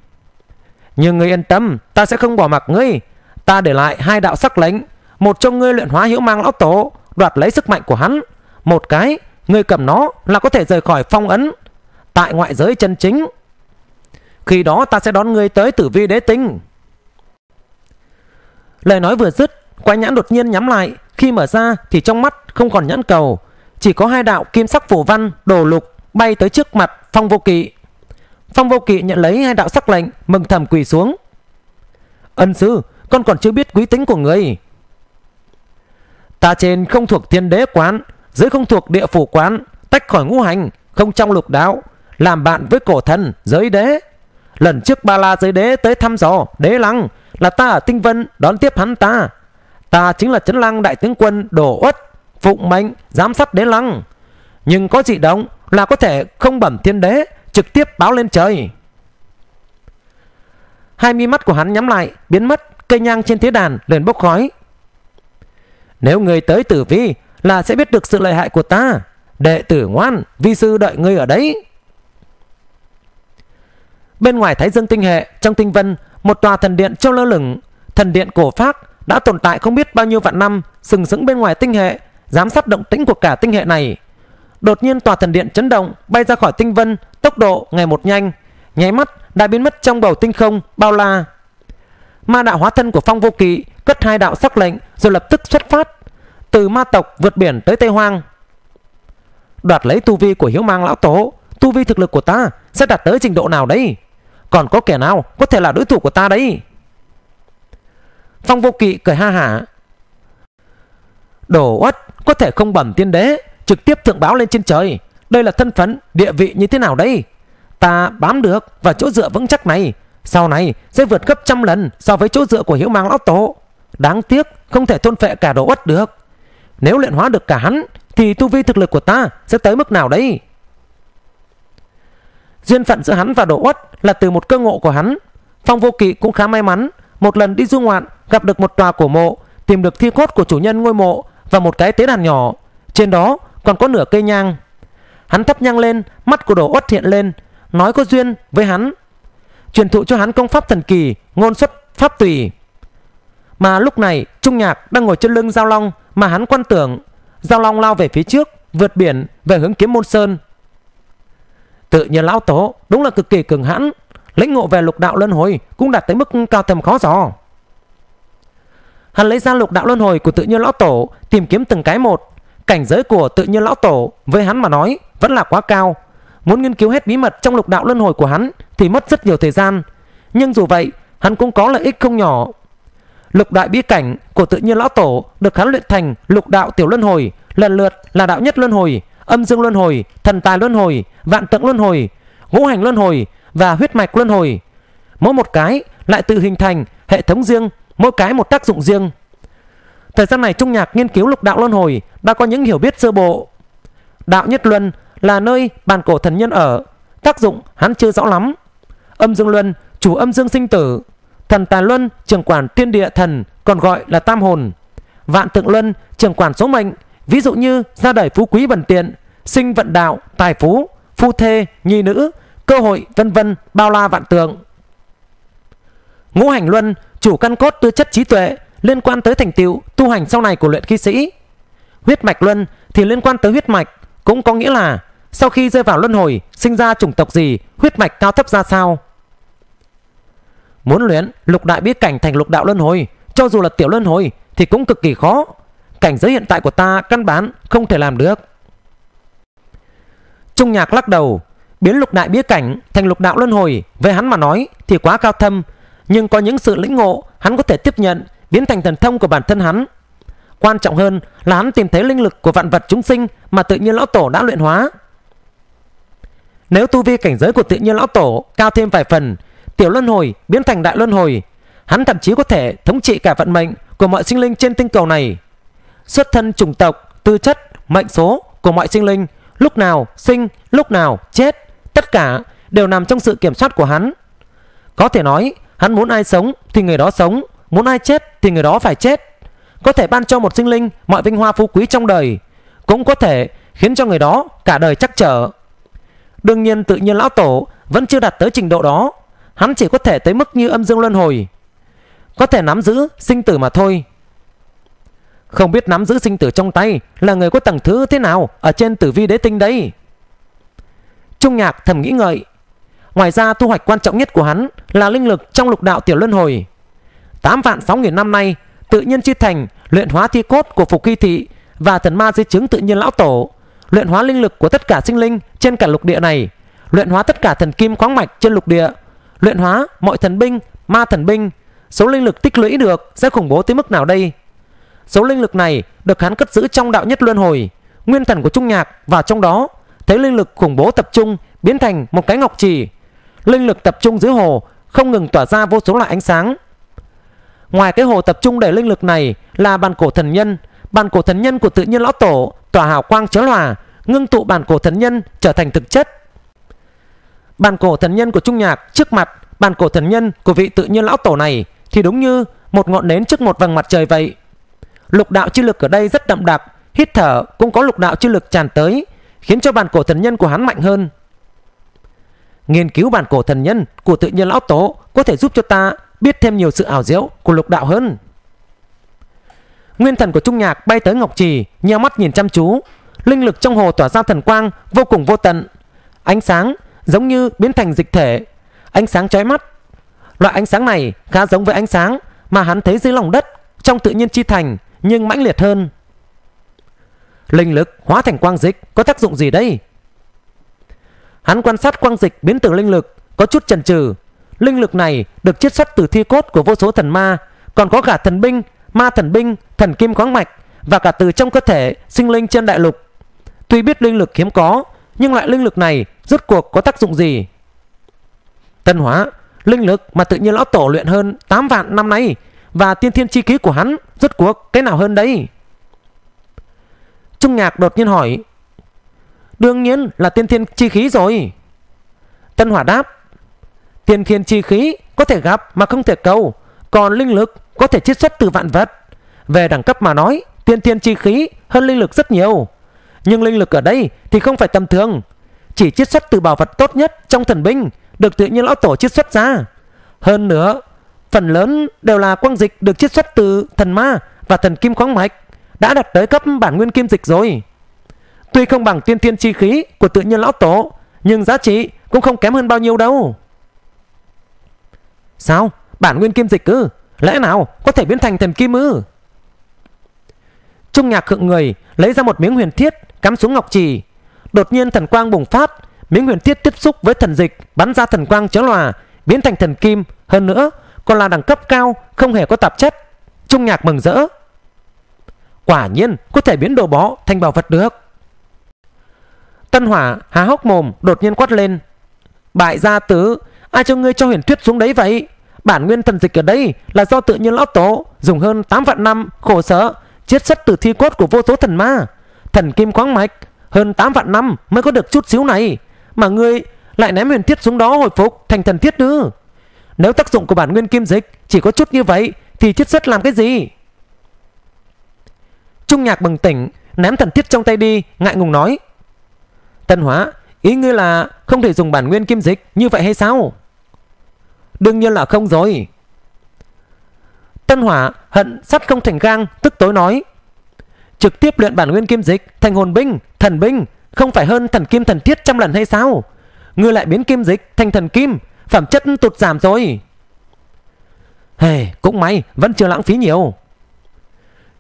Nhưng ngươi yên tâm, ta sẽ không bỏ mặc ngươi. Ta để lại hai đạo sắc lệnh, một trong ngươi luyện hóa hữu mang lão tổ, đoạt lấy sức mạnh của hắn. Một cái, ngươi cầm nó là có thể rời khỏi phong ấn tại ngoại giới chân chính. Khi đó ta sẽ đón ngươi tới tử vi đế tinh. Lời nói vừa dứt, quái nhãn đột nhiên nhắm lại, khi mở ra thì trong mắt không còn nhãn cầu, chỉ có hai đạo kim sắc phù văn đồ lục bay tới trước mặt Phong Vô Kỵ. Phong Vô Kỵ nhận lấy hai đạo sắc lệnh, mừng thầm quỳ xuống. Ân sư, con còn chưa biết quý tính của người. Ta trên không thuộc thiên đế quán, dưới không thuộc địa phủ quán, tách khỏi ngũ hành, không trong lục đạo, làm bạn với cổ thần, giới đế. Lần trước ba la giới đế tới thăm dò đế lăng là ta ở tinh vân đón tiếp hắn ta. Ta chính là Trấn lăng đại tướng quân đổ uất, phụng mệnh giám sát đế lăng. Nhưng có dị động là có thể không bẩm thiên đế trực tiếp báo lên trời. Hai mi mắt của hắn nhắm lại, biến mất, cây nhang trên thế đàn liền bốc khói. Nếu người tới tử vi là sẽ biết được sự lợi hại của ta. Đệ tử ngoan, vi sư đợi ngươi ở đấy. Bên ngoài Thái Dương tinh hệ, trong tinh vân, một tòa thần điện treo lơ lửng. Thần điện cổ phác đã tồn tại không biết bao nhiêu vạn năm, sừng sững bên ngoài tinh hệ, giám sát động tĩnh của cả tinh hệ này. Đột nhiên tòa thần điện chấn động, bay ra khỏi tinh vân, tốc độ ngày một nhanh, nháy mắt đã biến mất trong bầu tinh không bao la. Ma đạo hóa thân của Phong Vô Kỵ cất hai đạo sắc lệnh rồi lập tức xuất phát từ ma tộc vượt biển tới Tây Hoang. Đoạt lấy tu vi của Hiếu Mang lão tổ, tu vi thực lực của ta sẽ đạt tới trình độ nào đấy? Còn có kẻ nào có thể là đối thủ của ta đấy? Phong Vô Kỵ cười ha hả. Đồ uất có thể không bẩm tiên đế, trực tiếp thượng báo lên trên trời. Đây là thân phận, địa vị như thế nào đây? Ta bám được và chỗ dựa vững chắc này, sau này sẽ vượt gấp trăm lần so với chỗ dựa của Hiếu Mang lão tổ. Đáng tiếc không thể thôn phệ cả đồ uất được. Nếu luyện hóa được cả hắn Thì tu vi thực lực của ta sẽ tới mức nào đấy Duyên phận giữa hắn và Đỗ Uất Là từ một cơ ngộ của hắn. Phong vô kỵ cũng khá may mắn, Một lần đi du ngoạn, gặp được một tòa cổ mộ, Tìm được thi cốt của chủ nhân ngôi mộ Và một cái tế đàn nhỏ. Trên đó còn có nửa cây nhang. Hắn thắp nhang lên, Mắt của Đỗ Uất hiện lên, Nói có duyên với hắn. Truyền thụ cho hắn công pháp thần kỳ, Ngôn xuất pháp tùy. Mà lúc này, Trung Nhạc đang ngồi trên lưng Giao Long mà hắn quan tưởng. Giao Long lao về phía trước, vượt biển về hướng kiếm môn sơn. Tự nhiên lão tổ đúng là cực kỳ cường hãn, lĩnh ngộ về lục đạo luân hồi cũng đạt tới mức cao thầm khó giò. Hắn lấy ra lục đạo luân hồi của tự nhiên lão tổ tìm kiếm từng cái một. Cảnh giới của tự nhiên lão tổ với hắn mà nói vẫn là quá cao. Muốn nghiên cứu hết bí mật trong lục đạo luân hồi của hắn thì mất rất nhiều thời gian. Nhưng dù vậy, hắn cũng có lợi ích không nhỏ. Lục đại bí cảnh của tự nhiên lão tổ được hắn luyện thành lục đạo tiểu luân hồi, lần lượt là đạo nhất luân hồi, âm dương luân hồi, thần tài luân hồi, vạn tượng luân hồi, ngũ hành luân hồi và huyết mạch luân hồi. Mỗi một cái lại tự hình thành hệ thống riêng, mỗi cái một tác dụng riêng. Thời gian này Trung Nhạc nghiên cứu lục đạo luân hồi đã có những hiểu biết sơ bộ. Đạo nhất luân là nơi bàn cổ thần nhân ở, tác dụng hắn chưa rõ lắm. Âm dương luân chủ âm dương sinh tử, thần tài luân trưởng quản tiên địa thần còn gọi là tam hồn. Vạn tượng luân trưởng quản số mệnh, ví dụ như ra đời phú quý vận tiện, sinh vận đạo, tài phú, phu thê, nhi nữ, cơ hội vân vân bao la vạn tượng. Ngũ hành luân chủ căn cốt tư chất trí tuệ liên quan tới thành tựu tu hành sau này của luyện khí sĩ. Huyết mạch luân thì liên quan tới huyết mạch, cũng có nghĩa là sau khi rơi vào luân hồi sinh ra chủng tộc gì, huyết mạch cao thấp ra sao. Muốn luyện lục đại bí cảnh thành lục đạo luân hồi, cho dù là tiểu luân hồi thì cũng cực kỳ khó. Cảnh giới hiện tại của ta căn bản không thể làm được. Trung Nhạc lắc đầu, biến lục đại bía cảnh thành lục đạo luân hồi với hắn mà nói thì quá cao thâm, nhưng có những sự lĩnh ngộ hắn có thể tiếp nhận biến thành thần thông của bản thân hắn. Quan trọng hơn là hắn tìm thấy linh lực của vạn vật chúng sinh mà tự nhiên lão tổ đã luyện hóa. Nếu tu vi cảnh giới của tự nhiên lão tổ cao thêm vài phần, tiểu luân hồi biến thành đại luân hồi, hắn thậm chí có thể thống trị cả vận mệnh của mọi sinh linh trên tinh cầu này. Xuất thân chủng tộc, tư chất, mệnh số của mọi sinh linh, lúc nào sinh, lúc nào chết, tất cả đều nằm trong sự kiểm soát của hắn. Có thể nói, hắn muốn ai sống thì người đó sống, Muốn ai chết thì người đó phải chết. Có thể ban cho một sinh linh mọi vinh hoa phú quý trong đời Cũng có thể khiến cho người đó cả đời chắc trở. Đương nhiên tự nhiên lão tổ vẫn chưa đạt tới trình độ đó Hắn chỉ có thể tới mức như âm dương luân hồi. Có thể nắm giữ sinh tử mà thôi. Không biết nắm giữ sinh tử trong tay Là người có tầng thứ thế nào Ở trên tử vi đế tinh đấy Trung nhạc thầm nghĩ ngợi. Ngoài ra, thu hoạch quan trọng nhất của hắn Là linh lực trong lục đạo tiểu luân hồi. 8 vạn 6 nghìn năm nay, tự nhiên chi thành, luyện hóa thi cốt của phục hy thị và thần ma di chứng tự nhiên lão tổ, luyện hóa linh lực của tất cả sinh linh trên cả lục địa này, luyện hóa tất cả thần kim khoáng mạch trên lục địa, luyện hóa mọi thần binh, ma thần binh. Số linh lực tích lũy được sẽ khủng bố tới mức nào đây? Số linh lực này được hắn cất giữ trong đạo nhất luân hồi nguyên thần của trung nhạc và trong đó thấy linh lực khủng bố tập trung biến thành một cái ngọc trì linh lực tập trung dưới hồ không ngừng tỏa ra vô số loại ánh sáng Ngoài cái hồ tập trung để linh lực này là bàn cổ thần nhân, bàn cổ thần nhân của tự nhiên lão tổ tỏa hào quang chớ lòa, ngưng tụ bàn cổ thần nhân trở thành thực chất. Bàn cổ thần nhân của Trung Nhạc trước mặt bàn cổ thần nhân của vị tự nhiên lão tổ này thì đúng như một ngọn nến trước một vầng mặt trời vậy. Lục đạo chi lực ở đây rất đậm đặc, hít thở cũng có lục đạo chi lực tràn tới, khiến cho bàn cổ thần nhân của hắn mạnh hơn. Nghiên cứu bản cổ thần nhân của tự nhiên lão tổ có thể giúp cho ta biết thêm nhiều sự ảo diệu của lục đạo hơn. Nguyên thần của Trung Nhạc bay tới Ngọc Trì, nheo mắt nhìn chăm chú. Linh lực trong hồ tỏa ra thần quang vô cùng vô tận. Ánh sáng giống như biến thành dịch thể. Ánh sáng chói mắt. Loại ánh sáng này khá giống với ánh sáng mà hắn thấy dưới lòng đất trong tự nhiên chi thành nhưng mãnh liệt hơn. Linh lực hóa thành quang dịch có tác dụng gì đây? Hắn quan sát quang dịch biến từ linh lực có chút chần chừ Linh lực này được chiết xuất từ thi cốt của vô số thần ma, còn có cả thần binh, ma thần binh, thần kim khoáng mạch và cả từ trong cơ thể sinh linh trên đại lục. Tuy biết linh lực hiếm có, nhưng loại linh lực này rốt cuộc có tác dụng gì? Tân hóa, linh lực mà tự nhiên lão tổ luyện hơn 8 vạn năm nay và tiên thiên chi khí của hắn rốt cuộc cái nào hơn đấy? Trung Nhạc đột nhiên hỏi. Đương nhiên là tiên thiên chi khí rồi. Tân Hỏa đáp. Tiên thiên chi khí có thể gặp mà không thể cầu, còn linh lực có thể chiết xuất từ vạn vật. Về đẳng cấp mà nói, tiên thiên chi khí hơn linh lực rất nhiều. Nhưng linh lực ở đây thì không phải tầm thường, chỉ chiết xuất từ bảo vật tốt nhất trong thần binh được tự nhiên lão tổ chiết xuất ra. Hơn nữa, phần lớn đều là quang dịch được chiết xuất từ thần ma và thần kim khoáng mạch, đã đạt tới cấp bản nguyên kim dịch rồi. Tuy không bằng tiên thiên chi khí của tự nhiên lão tổ, Nhưng giá trị cũng không kém hơn bao nhiêu đâu. Sao? Bản nguyên kim dịch ư? Lẽ nào có thể biến thành thần kim ư? Trung nhạc khựng người Lấy ra một miếng huyền thiết, Cắm xuống ngọc trì. Đột nhiên thần quang bùng phát, Miếng huyền thiết tiếp xúc với thần dịch, Bắn ra thần quang chớ lòa, Biến thành thần kim. Hơn nữa còn là đẳng cấp cao, Không hề có tạp chất. Trung nhạc mừng rỡ. Quả nhiên, có thể biến đồ bó thành bảo vật được. Tân hỏa há hốc mồm, đột nhiên quát lên. Bại gia tứ, Ai cho ngươi cho huyền thuyết xuống đấy vậy? Bản nguyên thần dịch ở đây là do tự nhiên lão tổ, Dùng hơn 8 vạn năm, khổ sở Chiết xuất từ thi cốt của vô số thần ma. Thần kim khoáng mạch, Hơn 8 vạn năm mới có được chút xíu này. Mà ngươi lại ném huyền thiết xuống đó hồi phục thành thần thiết nữa nếu tác dụng của bản nguyên kim dịch Chỉ có chút như vậy, Thì chiết xuất làm cái gì? Trung nhạc bừng tỉnh, Ném thần thiết trong tay đi, Ngại ngùng nói. Tân hóa, Ý ngươi là không thể dùng bản nguyên kim dịch Như vậy hay sao? Đương nhiên là không rồi. Tân hỏa hận sắt không thành gang, Tức tối nói. Trực tiếp luyện bản nguyên kim dịch thành hồn binh, Thần binh, Không phải hơn thần kim thần thiết trăm lần hay sao? Ngươi lại biến kim dịch thành thần kim Phẩm chất tụt giảm rồi. Hey, cũng may vẫn chưa lãng phí nhiều.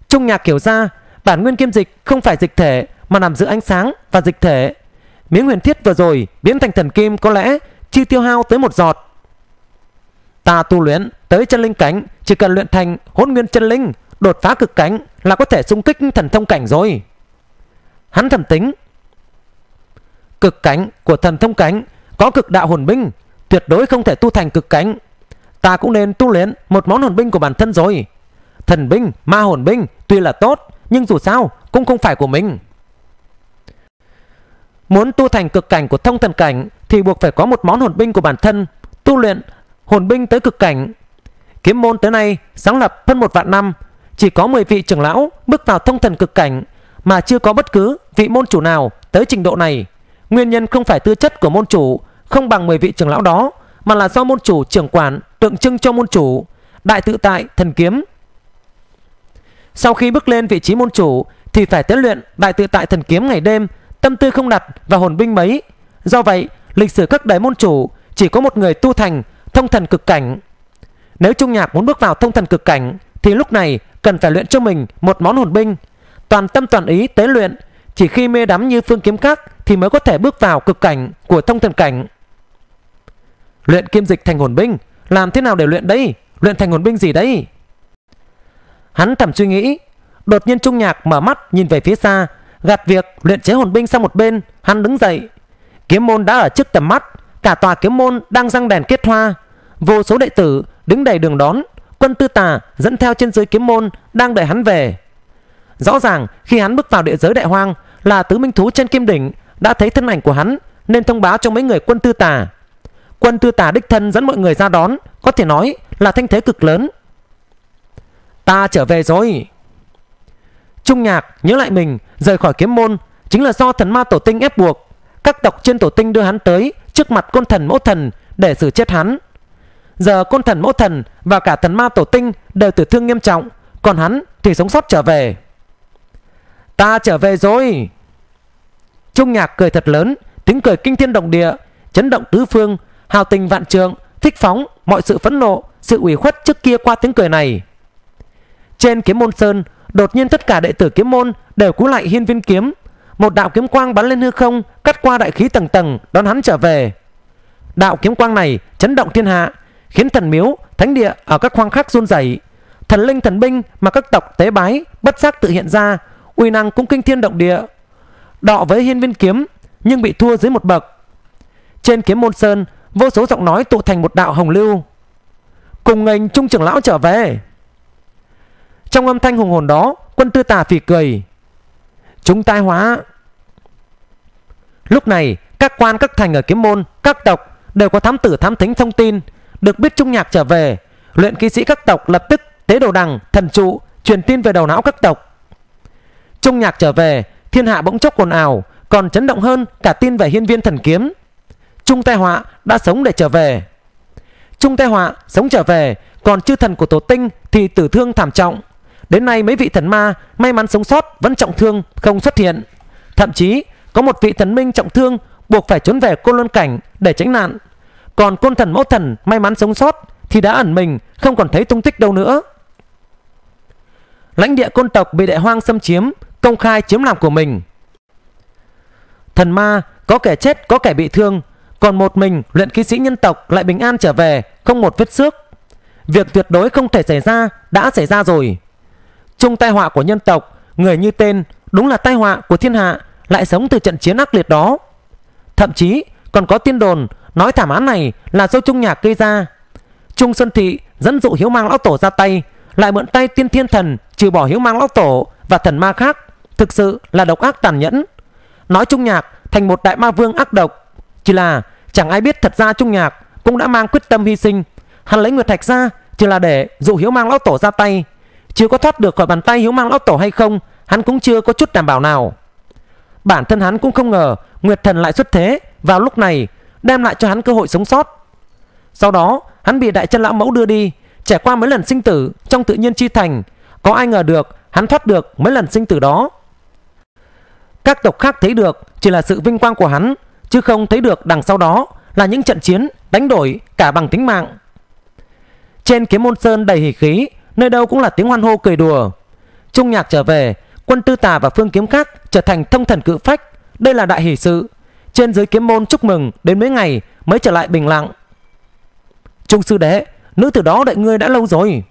Trung nhạc kiểu ra Bản nguyên kim dịch không phải dịch thể Mà nằm giữa ánh sáng và dịch thể. Miếng huyền thiết vừa rồi biến thành thần kim có lẽ chi tiêu hao tới một giọt. Ta tu luyện tới chân linh cánh Chỉ cần luyện thành hỗn nguyên chân linh Đột phá cực cánh là có thể xung kích thần thông cảnh rồi. Hắn thầm tính. Cực cánh của thần thông cảnh Có cực đạo hồn binh Tuyệt đối không thể tu thành cực cảnh. Ta cũng nên tu luyện một món hồn binh của bản thân rồi. Thần binh, ma hồn binh Tuy là tốt Nhưng dù sao cũng không phải của mình. Muốn tu thành cực cảnh của thông thần cảnh Thì buộc phải có một món hồn binh của bản thân Tu luyện hồn binh tới cực cảnh. Kiếm môn tới nay sáng lập hơn một vạn năm Chỉ có 10 vị trưởng lão bước vào thông thần cực cảnh Mà chưa có bất cứ vị môn chủ nào tới trình độ này. Nguyên nhân không phải tư chất của môn chủ không bằng 10 vị trưởng lão đó, Mà là do môn chủ trưởng quản tượng trưng cho môn chủ, Đại tự tại thần kiếm. Sau khi bước lên vị trí môn chủ, Thì phải tế luyện đại tự tại thần kiếm ngày đêm, Tâm tư không đặt và hồn binh mấy. Do vậy, lịch sử các đời môn chủ Chỉ có một người tu thành thông thần cực cảnh. Nếu Trung Nhạc muốn bước vào thông thần cực cảnh, Thì lúc này cần phải luyện cho mình một món hồn binh. Toàn tâm toàn ý tế luyện, Chỉ khi mê đắm như phương kiếm các Thì mới có thể bước vào cực cảnh của thông thần cảnh. Luyện kim dịch thành hồn binh. Làm thế nào để luyện đây? Luyện thành hồn binh gì đây? Hắn thầm suy nghĩ, Đột nhiên Trung Nhạc mở mắt nhìn về phía xa Gạt việc luyện chế hồn binh sang một bên, Hắn đứng dậy. Kiếm môn đã ở trước tầm mắt, Cả tòa kiếm môn đang răng đèn kết hoa. Vô số đệ tử đứng đầy đường đón, Quân tư tà dẫn theo trên dưới kiếm môn Đang đợi hắn về. Rõ ràng, khi hắn bước vào địa giới đại hoang Là tứ minh thú trên kim đỉnh Đã thấy thân ảnh của hắn, Nên thông báo cho mấy người quân tư tà. Quân tư Tả đích thân dẫn mọi người ra đón, Có thể nói là thanh thế cực lớn. Ta trở về rồi. Trung nhạc nhớ lại mình, Rời khỏi kiếm môn, Chính là do thần ma tổ tinh ép buộc. Các tộc trên tổ tinh đưa hắn tới Trước mặt côn thần mẫu thần Để xử chết hắn. Giờ côn thần mẫu thần và cả thần ma tổ tinh Đều tử thương nghiêm trọng, Còn hắn thì sống sót trở về. Ta trở về rồi. Trung nhạc cười thật lớn, Tiếng cười kinh thiên động địa, Chấn động tứ phương Hào tình vạn trường Thích phóng mọi sự phẫn nộ Sự ủy khuất trước kia qua tiếng cười này. Trên kiếm môn sơn Đột nhiên tất cả đệ tử kiếm môn Đều cú lại hiên viên kiếm. Một đạo kiếm quang bắn lên hư không Cắt qua đại khí tầng tầng đón hắn trở về. Đạo kiếm quang này chấn động thiên hạ Khiến thần miếu, thánh địa ở các khoang khác run rẩy. Thần linh thần binh mà các tộc tế bái Bất giác tự hiện ra uy năng cũng kinh thiên động địa. Đọ với hiên viên kiếm Nhưng bị thua dưới một bậc. Trên kiếm môn sơn Vô số giọng nói tụ thành một đạo hồng lưu. Cùng ngành trung trưởng lão trở về. Trong âm thanh hùng hồn đó, Quân tư tà phì cười. Chúng tai hóa. Lúc này, các quan, các thành ở kiếm môn, Các tộc đều có thám tử, thám thính thông tin, Được biết Trung Nhạc trở về. Luyện kỵ sĩ các tộc lập tức tế đồ đằng, Thần trụ, truyền tin về đầu não các tộc. Trung Nhạc trở về, Thiên hạ bỗng chốc ồn ào, Còn chấn động hơn cả tin về hiên viên thần kiếm. Trung tai họa đã sống để trở về Trung tai họa sống trở về Còn chư thần của tổ tinh thì tử thương thảm trọng Đến nay mấy vị thần ma may mắn sống sót vẫn trọng thương không xuất hiện Thậm chí có một vị thần minh trọng thương buộc phải trốn về côn luân cảnh để tránh nạn. Còn côn thần mẫu thần may mắn sống sót thì đã ẩn mình không còn thấy tung tích đâu nữa. Lãnh địa côn tộc bị đại hoang xâm chiếm, công khai chiếm làm của mình. Thần ma có kẻ chết có kẻ bị thương, còn một mình luyện khí sĩ nhân tộc lại bình an trở về, không một vết xước. Việc tuyệt đối không thể xảy ra đã xảy ra rồi. Chung tai họa của nhân tộc, người như tên, đúng là tai họa của thiên hạ, lại sống từ trận chiến ác liệt đó. Thậm chí còn có tiên đồn nói thảm án này là do Trung Nhạc gây ra. Trung Xuân Thị dẫn dụ Hiếu Mang Lão Tổ ra tay, lại mượn tay tiên thiên thần trừ bỏ Hiếu Mang Lão Tổ và thần ma khác, thực sự là độc ác tàn nhẫn. Nói Trung Nhạc thành một đại ma vương ác độc, chỉ là chẳng ai biết thật ra Trung Nhạc cũng đã mang quyết tâm hy sinh. Hắn lấy Nguyệt Thạch ra chỉ là để dụ Hiếu Mang Lão Tổ ra tay, chưa có thoát được khỏi bàn tay Hiếu Mang Lão Tổ hay không, hắn cũng chưa có chút đảm bảo nào. Bản thân hắn cũng không ngờ Nguyệt Thần lại xuất thế vào lúc này đem lại cho hắn cơ hội sống sót. Sau đó, hắn bị đại chân lão mẫu đưa đi, trải qua mấy lần sinh tử trong tự nhiên chi thành, có ai ngờ được hắn thoát được mấy lần sinh tử đó. Các tộc khác thấy được chỉ là sự vinh quang của hắn, chứ không thấy được đằng sau đó là những trận chiến đánh đổi cả bằng tính mạng. Trên kiếm môn sơn đầy hỉ khí, nơi đâu cũng là tiếng hoan hô cười đùa. Trung nhạc trở về, quân tư tà và phương kiếm khác trở thành thông thần cự phách. Đây là đại hỷ sự. Trên dưới kiếm môn chúc mừng đến mấy ngày mới trở lại bình lặng. Trung sư đế, nữ tử đó đợi ngươi đã lâu rồi.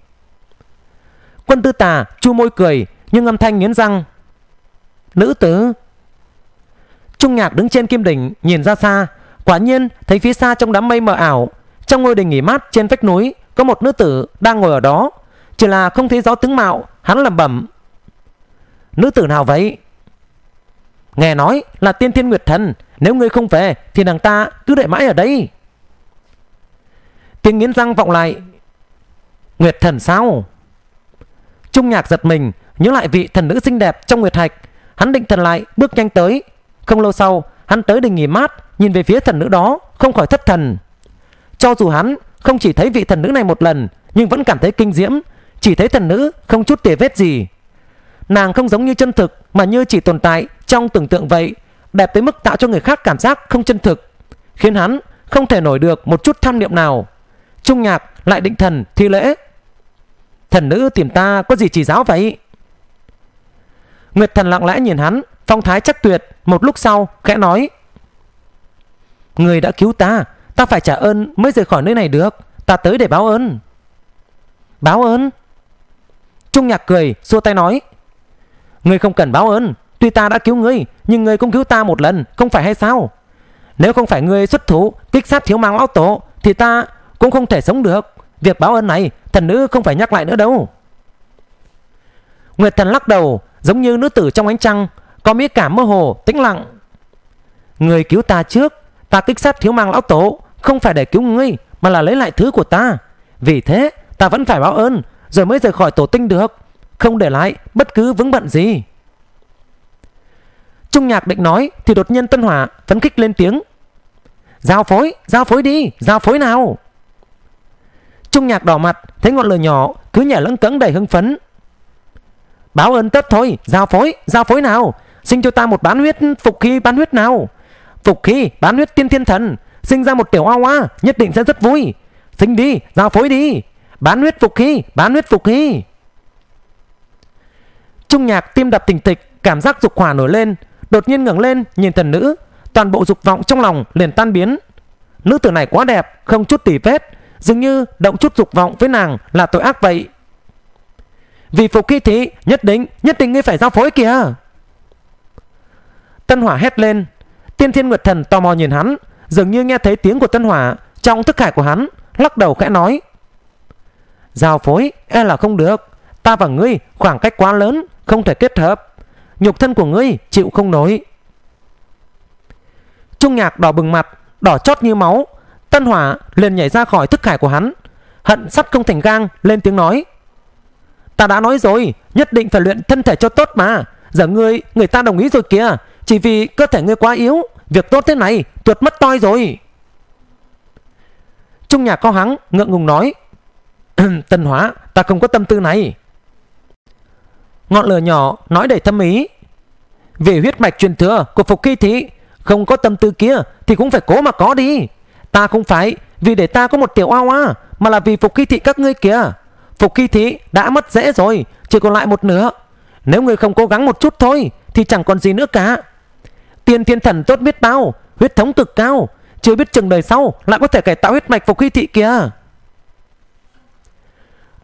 Quân tư tà chu môi cười nhưng âm thanh nghiến răng. Nữ tử. Trung nhạc đứng trên kim đỉnh, nhìn ra xa. Quả nhiên, thấy phía xa trong đám mây mờ ảo. Trong ngôi đình nghỉ mát trên vách núi, có một nữ tử đang ngồi ở đó. Chỉ là không thấy rõ tướng mạo, Hắn lẩm bẩm Nữ tử nào vậy Nghe nói là tiên thiên nguyệt thần, Nếu ngươi không về thì nàng ta cứ đợi mãi ở đây Tiếng nghiến răng vọng lại Nguyệt thần sao Trung nhạc giật mình, Nhớ lại vị thần nữ xinh đẹp trong nguyệt hạch Hắn định thần lại, bước nhanh tới không lâu sau, hắn tới đình nghỉ mát, Nhìn về phía thần nữ đó, không khỏi thất thần. Cho dù hắn không chỉ thấy vị thần nữ này một lần, Nhưng vẫn cảm thấy kinh diễm, Chỉ thấy thần nữ không chút tì vết gì. Nàng không giống như chân thực, Mà như chỉ tồn tại trong tưởng tượng vậy, Đẹp tới mức tạo cho người khác cảm giác không chân thực, Khiến hắn không thể nổi được một chút tham niệm nào. Trung nhạc lại định thần thi lễ. Thần nữ tìm ta có gì chỉ giáo vậy? Nguyệt thần lặng lẽ nhìn hắn, Phong thái chắc tuyệt. Một lúc sau, khẽ nói, Người đã cứu ta Ta phải trả ơn mới rời khỏi nơi này được. Ta tới để báo ơn. Báo ơn? Trung nhạc cười, xua tay nói Ngươi không cần báo ơn, Tuy ta đã cứu ngươi, Nhưng ngươi cũng cứu ta một lần, Không phải hay sao? Nếu không phải ngươi xuất thủ Kích sát thiếu mang lão tổ, Thì ta cũng không thể sống được. Việc báo ơn này, Thần nữ không phải nhắc lại nữa đâu. Nguyệt thần lắc đầu Giống như nữ tử trong ánh trăng Có mỹ cảm mơ hồ tĩnh lặng Người cứu ta trước Ta kích sát thiếu mang lão tổ Không phải để cứu ngươi Mà là lấy lại thứ của ta Vì thế ta vẫn phải báo ơn Rồi mới rời khỏi tổ tinh được không để lại bất cứ vướng bận gì. Trung nhạc định nói thì đột nhiên Tân Hỏa phấn khích lên tiếng. Giao phối, giao phối đi, giao phối nào. Trung nhạc đỏ mặt thấy ngọn lửa nhỏ cứ nhảy lẫn cẫng đầy hưng phấn. Báo ơn tất thôi, giao phối, giao phối nào. Sinh cho ta một bán huyết phục khí bán huyết nào. Phục khí bán huyết tiên thiên thần. Sinh ra một tiểu hoa hoa nhất định sẽ rất vui. Sinh đi, giao phối đi. Bán huyết phục khí, bán huyết phục khí. Trung nhạc tim đập tình tịch Cảm giác dục hỏa nổi lên Đột nhiên ngẩng lên nhìn thần nữ Toàn bộ dục vọng trong lòng liền tan biến Nữ tử này quá đẹp Không chút tỉ vết Dường như động chút dục vọng với nàng là tội ác vậy vì phục khí thí, Nhất định Nhất định ngươi phải giao phối kìa. Tân hỏa hét lên. Tiên thiên nguyệt thần tò mò nhìn hắn, Dường như nghe thấy tiếng của tân hỏa Trong thức hải của hắn, Lắc đầu khẽ nói. Giao phối e là không được. Ta và ngươi, khoảng cách quá lớn, không thể kết hợp. Nhục thân của ngươi, chịu không nổi. Trung nhạc đỏ bừng mặt, Đỏ chót như máu. Tân hỏa liền nhảy ra khỏi thức hải của hắn. Hận sắt không thành gang, lên tiếng nói. Ta đã nói rồi, Nhất định phải luyện thân thể cho tốt mà. Giờ ngươi, người ta đồng ý rồi kìa. Chỉ vì cơ thể ngươi quá yếu, Việc tốt thế này, tuột mất toi rồi. Trung nhạc cao hắng, ngượng ngùng nói, Tân hóa, ta không có tâm tư này. Ngọn lửa nhỏ nói đầy thâm ý. Vì huyết mạch truyền thừa của Phục khi Thị, Không có tâm tư kia Thì cũng phải cố mà có đi. Ta không phải vì để ta có một tiểu ao à Mà là vì Phục khi Thị các ngươi kìa. Phục khí Thị đã mất dễ rồi, Chỉ còn lại một nửa. Nếu người không cố gắng một chút thôi, Thì chẳng còn gì nữa cả. Tiên thiên thần tốt biết bao, Huyết thống cực cao, Chưa biết chừng đời sau Lại có thể cải tạo huyết mạch Phục khí Thị kìa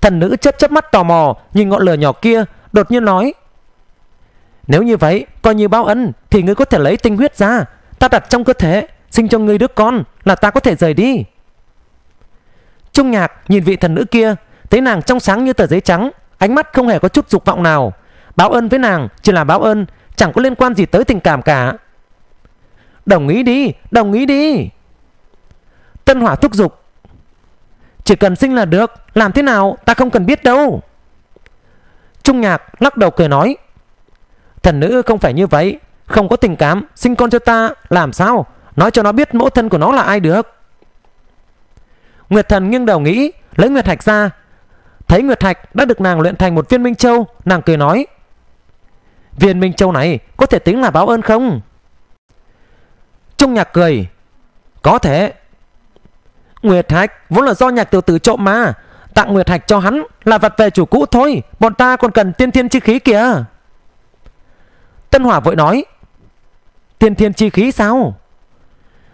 Thần nữ chớp chớp mắt tò mò, Nhìn ngọn lửa nhỏ kia, Đột nhiên nói, Nếu như vậy, Coi như báo ân Thì ngươi có thể lấy tinh huyết ra, Ta đặt trong cơ thể, Sinh cho ngươi đứa con Là ta có thể rời đi. Trung nhạc nhìn vị thần nữ kia Thấy nàng trong sáng như tờ giấy trắng, Ánh mắt không hề có chút dục vọng nào. Báo ơn với nàng, chỉ là báo ơn, Chẳng có liên quan gì tới tình cảm cả. Đồng ý đi, Đồng ý đi. Tân hỏa thúc giục. Chỉ cần sinh là được, Làm thế nào, ta không cần biết đâu. Trung nhạc lắc đầu cười nói. Thần nữ không phải như vậy, Không có tình cảm, Sinh con cho ta, Làm sao? Nói cho nó biết mẫu thân của nó là ai được. Nguyệt thần nghiêng đầu nghĩ, Lấy Nguyệt Hạch ra Thấy Nguyệt Hạch đã được nàng luyện thành một viên Minh Châu, Nàng cười nói, Viên Minh Châu này có thể tính là báo ơn không? Trung nhạc cười, Có thể. Nguyệt Hạch vốn là do nhạc tiểu tử trộm mà, Tặng Nguyệt Hạch cho hắn là vật về chủ cũ thôi, Bọn ta còn cần tiên thiên chi khí kìa. Tân Hỏa vội nói, Tiên thiên chi khí sao?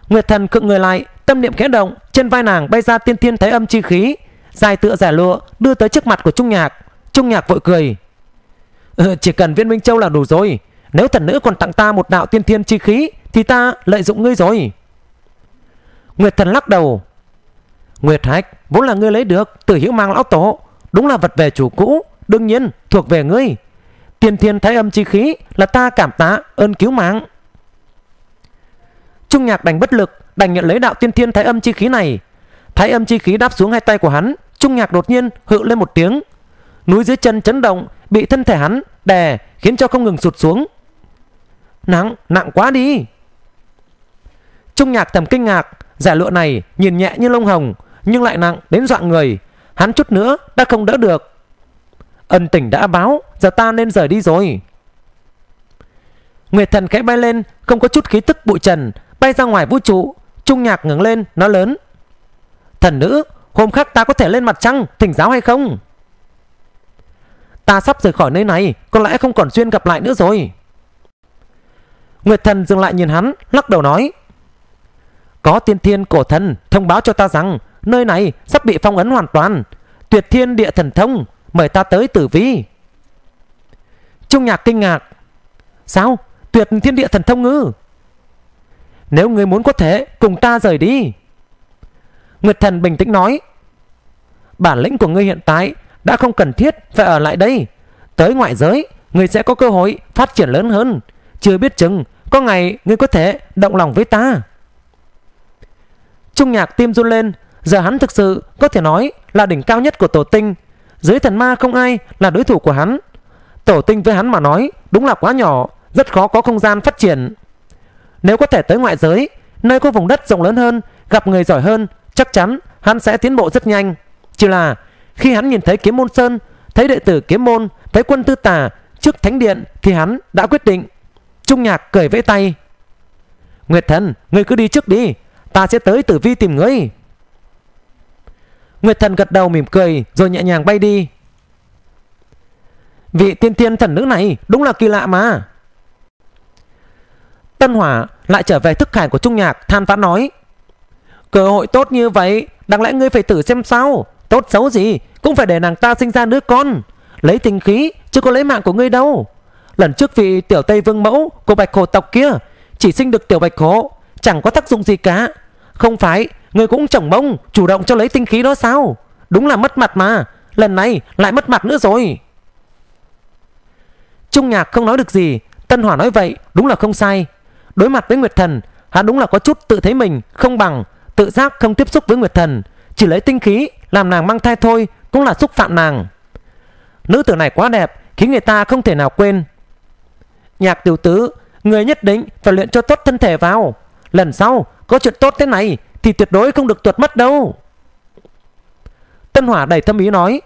Nguyệt thần cự người lại, Tâm niệm khẽ động, Trên vai nàng bay ra tiên thiên thái âm chi khí. Dài tựa giả lụa đưa tới trước mặt của Trung Nhạc. Trung Nhạc vội cười. Ừ, Chỉ cần viên Minh Châu là đủ rồi. Nếu thần nữ còn tặng ta một đạo tiên thiên chi khí Thì ta lợi dụng ngươi rồi. Nguyệt thần lắc đầu. Nguyệt Hách vốn là ngươi lấy được Từ hữu mang lão tổ Đúng là vật về chủ cũ Đương nhiên thuộc về ngươi. Tiên thiên thái âm chi khí là ta cảm tạ ơn cứu mạng. Trung nhạc đành bất lực Đành nhận lấy đạo tiên thiên thái âm chi khí này. Thái âm chi khí đáp xuống hai tay của hắn Trung nhạc đột nhiên hự lên một tiếng. Núi dưới chân chấn động Bị thân thể hắn đè Khiến cho không ngừng sụt xuống. Nặng, nặng quá đi. Trung nhạc thầm kinh ngạc Giả lụa này nhìn nhẹ như lông hồng Nhưng lại nặng đến dọa người. Hắn chút nữa đã không đỡ được. Ân tỉnh đã báo Giờ ta nên rời đi rồi. Nguyệt thần khẽ bay lên Không có chút khí tức bụi trần Bay ra ngoài vũ trụ. Trung nhạc ngẩng lên nó lớn. Thần nữ hôm khác ta có thể lên mặt trăng, Thỉnh giáo hay không? Ta sắp rời khỏi nơi này, Có lẽ không còn duyên gặp lại nữa rồi. Nguyệt thần dừng lại nhìn hắn, Lắc đầu nói, Có tiên thiên cổ thần thông báo cho ta rằng, Nơi này sắp bị phong ấn hoàn toàn. Tuyệt thiên địa thần thông, Mời ta tới tử vi. Trung nhạc kinh ngạc, Sao? Tuyệt thiên địa thần thông ngư nếu ngươi muốn có thể, cùng ta rời đi. Nguyệt thần bình tĩnh nói, Bản lĩnh của ngươi hiện tại Đã không cần thiết phải ở lại đây. Tới ngoại giới, Ngươi sẽ có cơ hội phát triển lớn hơn. Chưa biết chừng, Có ngày ngươi có thể động lòng với ta. Trung nhạc tim run lên, Giờ hắn thực sự có thể nói Là đỉnh cao nhất của tổ tinh. Dưới thần ma không ai là đối thủ của hắn. Tổ tinh với hắn mà nói, Đúng là quá nhỏ, Rất khó có không gian phát triển. Nếu có thể tới ngoại giới, Nơi có vùng đất rộng lớn hơn, Gặp người giỏi hơn Chắc chắn hắn sẽ tiến bộ rất nhanh. Chỉ là khi hắn nhìn thấy kiếm môn sơn, Thấy đệ tử kiếm môn, Thấy quân tư tà trước thánh điện Thì hắn đã quyết định Trung nhạc cười vẫy tay. Nguyệt thần, Ngươi cứ đi trước đi, Ta sẽ tới tử vi tìm ngươi. Nguyệt thần gật đầu mỉm cười Rồi nhẹ nhàng bay đi. Vị tiên tiên thần nữ này Đúng là kỳ lạ mà. Tân Hỏa lại trở về thức hải của Trung Nhạc than vãn nói Cơ hội tốt như vậy, Đáng lẽ ngươi phải thử xem sao. Tốt xấu gì, cũng phải để nàng ta sinh ra đứa con. Lấy tình khí, chứ có lấy mạng của ngươi đâu. Lần trước vị tiểu Tây Vương mẫu Của bạch hồ tộc kia, Chỉ sinh được tiểu bạch hồ, Chẳng có tác dụng gì cả. Không phải, ngươi cũng chồng mông Chủ động cho lấy tinh khí đó sao? Đúng là mất mặt mà. Lần này lại mất mặt nữa rồi. Trung Nhạc không nói được gì. Tân Hỏa nói vậy, đúng là không sai. Đối mặt với Nguyệt Thần, Hắn đúng là có chút tự thấy mình không bằng. Tự giác không tiếp xúc với Nguyệt Thần, Chỉ lấy tinh khí làm nàng mang thai thôi Cũng là xúc phạm nàng. Nữ tử này quá đẹp, Khiến người ta không thể nào quên. Nhạc tiểu tứ, Người nhất định phải luyện cho tốt thân thể vào. Lần sau, có chuyện tốt thế này Thì tuyệt đối không được tuột mất đâu. Tân Hỏa đầy tâm ý nói.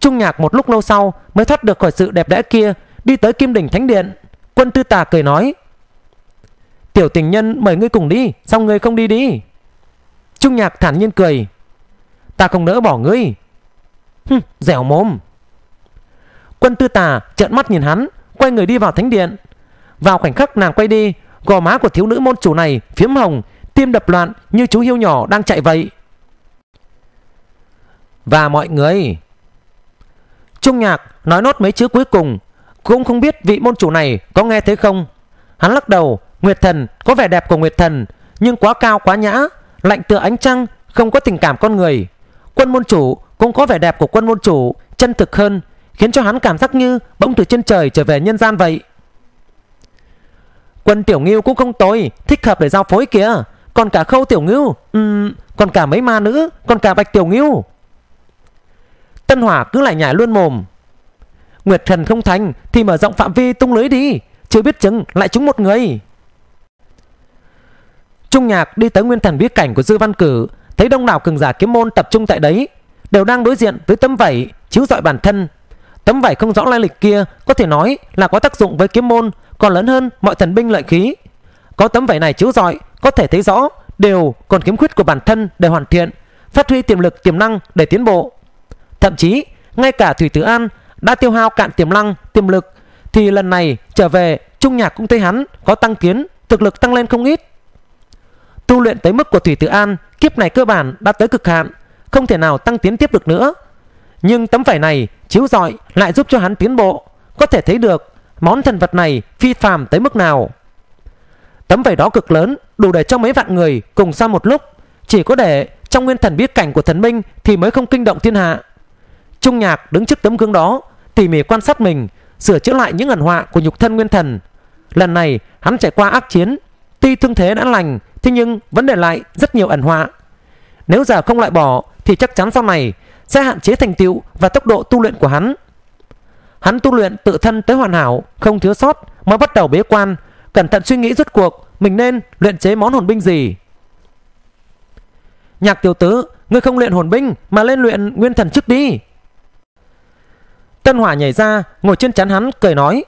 Trung nhạc một lúc lâu sau Mới thoát được khỏi sự đẹp đẽ kia, Đi tới Kim Đỉnh Thánh Điện. Quân tư tà cười nói. Tiểu tình nhân, mời ngươi cùng đi, Sao ngươi không đi đi? Trung nhạc thản nhiên cười. Ta không nỡ bỏ ngươi. Hừm, dẻo mồm. Quân tư tà trợn mắt nhìn hắn Quay người đi vào thánh điện. Vào khoảnh khắc nàng quay đi Gò má của thiếu nữ môn chủ này phiếm hồng Tim đập loạn như chú hiêu nhỏ đang chạy vậy. Và mọi người. Trung nhạc nói nốt mấy chữ cuối cùng Cũng không biết vị môn chủ này có nghe thấy không. Hắn lắc đầu Nguyệt thần có vẻ đẹp của Nguyệt thần Nhưng quá cao quá nhã Lạnh tựa ánh trăng Không có tình cảm con người. Quân môn chủ cũng có vẻ đẹp của quân môn chủ Chân thực hơn Khiến cho hắn cảm giác như bỗng từ trên trời trở về nhân gian vậy. Quân tiểu ngưu cũng không tồi Thích hợp để giao phối kìa. Còn cả khâu tiểu ngưu um, Còn cả mấy ma nữ Còn cả bạch tiểu ngưu. Tân hỏa cứ lại nhảy luôn mồm. Nguyệt thần không thành Thì mở rộng phạm vi tung lưới đi Chưa biết chừng lại trúng một người. Trung nhạc đi tới nguyên thần bí cảnh của Dư Văn Cử Thấy đông đảo cường giả kiếm môn tập trung tại đấy Đều đang đối diện với tấm vảy Chiếu rọi bản thân. Tấm vảy không rõ lai lịch kia Có thể nói là có tác dụng với kiếm môn Còn lớn hơn mọi thần binh lợi khí. Có tấm vảy này chiếu rọi, Có thể thấy rõ đều còn kiếm khuyết của bản thân để hoàn thiện Phát huy tiềm lực tiềm năng để tiến bộ. Thậm chí ngay cả Thủy Tử An đã tiêu hao cạn tiềm năng, tiềm lực thì lần này trở về Trung Nhạc cũng thấy hắn có tăng tiến, thực lực tăng lên không ít. Tu luyện tới mức của Thủy Tử An, kiếp này cơ bản đã tới cực hạn, không thể nào tăng tiến tiếp được nữa. Nhưng tấm vải này chiếu rọi lại giúp cho hắn tiến bộ, có thể thấy được món thần vật này phi phàm tới mức nào. Tấm vải đó cực lớn, đủ để cho mấy vạn người cùng xem một lúc, chỉ có để trong nguyên thần biết cảnh của thần minh thì mới không kinh động thiên hạ. Trung Nhạc đứng trước tấm gương đó, tỉ mỉ quan sát mình, sửa chữa lại những ẩn họa của nhục thân nguyên thần. Lần này, hắn trải qua ác chiến, tuy thương thế đã lành, thế nhưng vẫn để lại rất nhiều ẩn họa. Nếu giờ không loại bỏ thì chắc chắn sau này sẽ hạn chế thành tựu và tốc độ tu luyện của hắn. Hắn tu luyện tự thân tới hoàn hảo, không thiếu sót mới bắt đầu bế quan, cẩn thận suy nghĩ rốt cuộc mình nên luyện chế món hồn binh gì. Nhạc tiểu tứ, ngươi không luyện hồn binh mà lên luyện nguyên thần trước đi. Tân Hỏa nhảy ra Ngồi trên chắn hắn cười nói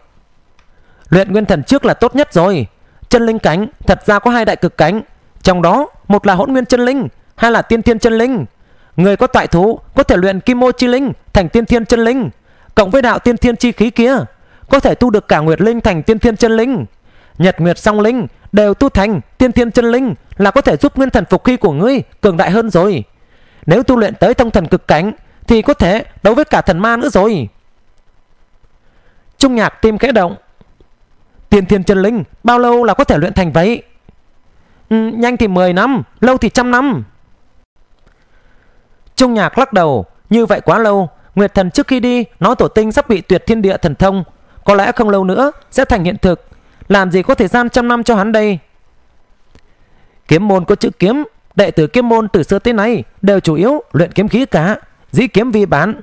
Luyện nguyên thần trước là tốt nhất rồi Chân linh cánh. Thật ra có hai đại cực cánh. Trong đó, một là hỗn nguyên chân linh, Hai là tiên thiên chân linh. Người có toại thú, có thể luyện kim mô chi linh Thành tiên thiên chân linh, Cộng với đạo tiên thiên chi khí kia, Có thể tu được cả nguyệt linh thành tiên thiên chân linh. Nhật nguyệt song linh đều tu thành tiên thiên chân linh Là có thể giúp nguyên thần phục khí của ngươi cường đại hơn rồi. Nếu tu luyện tới thông thần cực cánh, Thì có thể đấu với cả thần ma nữa rồi. Trung nhạc tim khẽ động. Tiền thiên chân linh Bao lâu là có thể luyện thành vậy? Ừ, Nhanh thì 10 năm Lâu thì trăm năm. Trung nhạc lắc đầu Như vậy quá lâu Nguyệt thần trước khi đi Nói tổ tinh sắp bị tuyệt thiên địa thần thông. Có lẽ không lâu nữa Sẽ thành hiện thực. Làm gì có thời gian trăm năm cho hắn đây? Kiếm môn có chữ kiếm Đệ tử kiếm môn từ xưa tới nay Đều chủ yếu luyện kiếm khí cả Dĩ kiếm vi bán.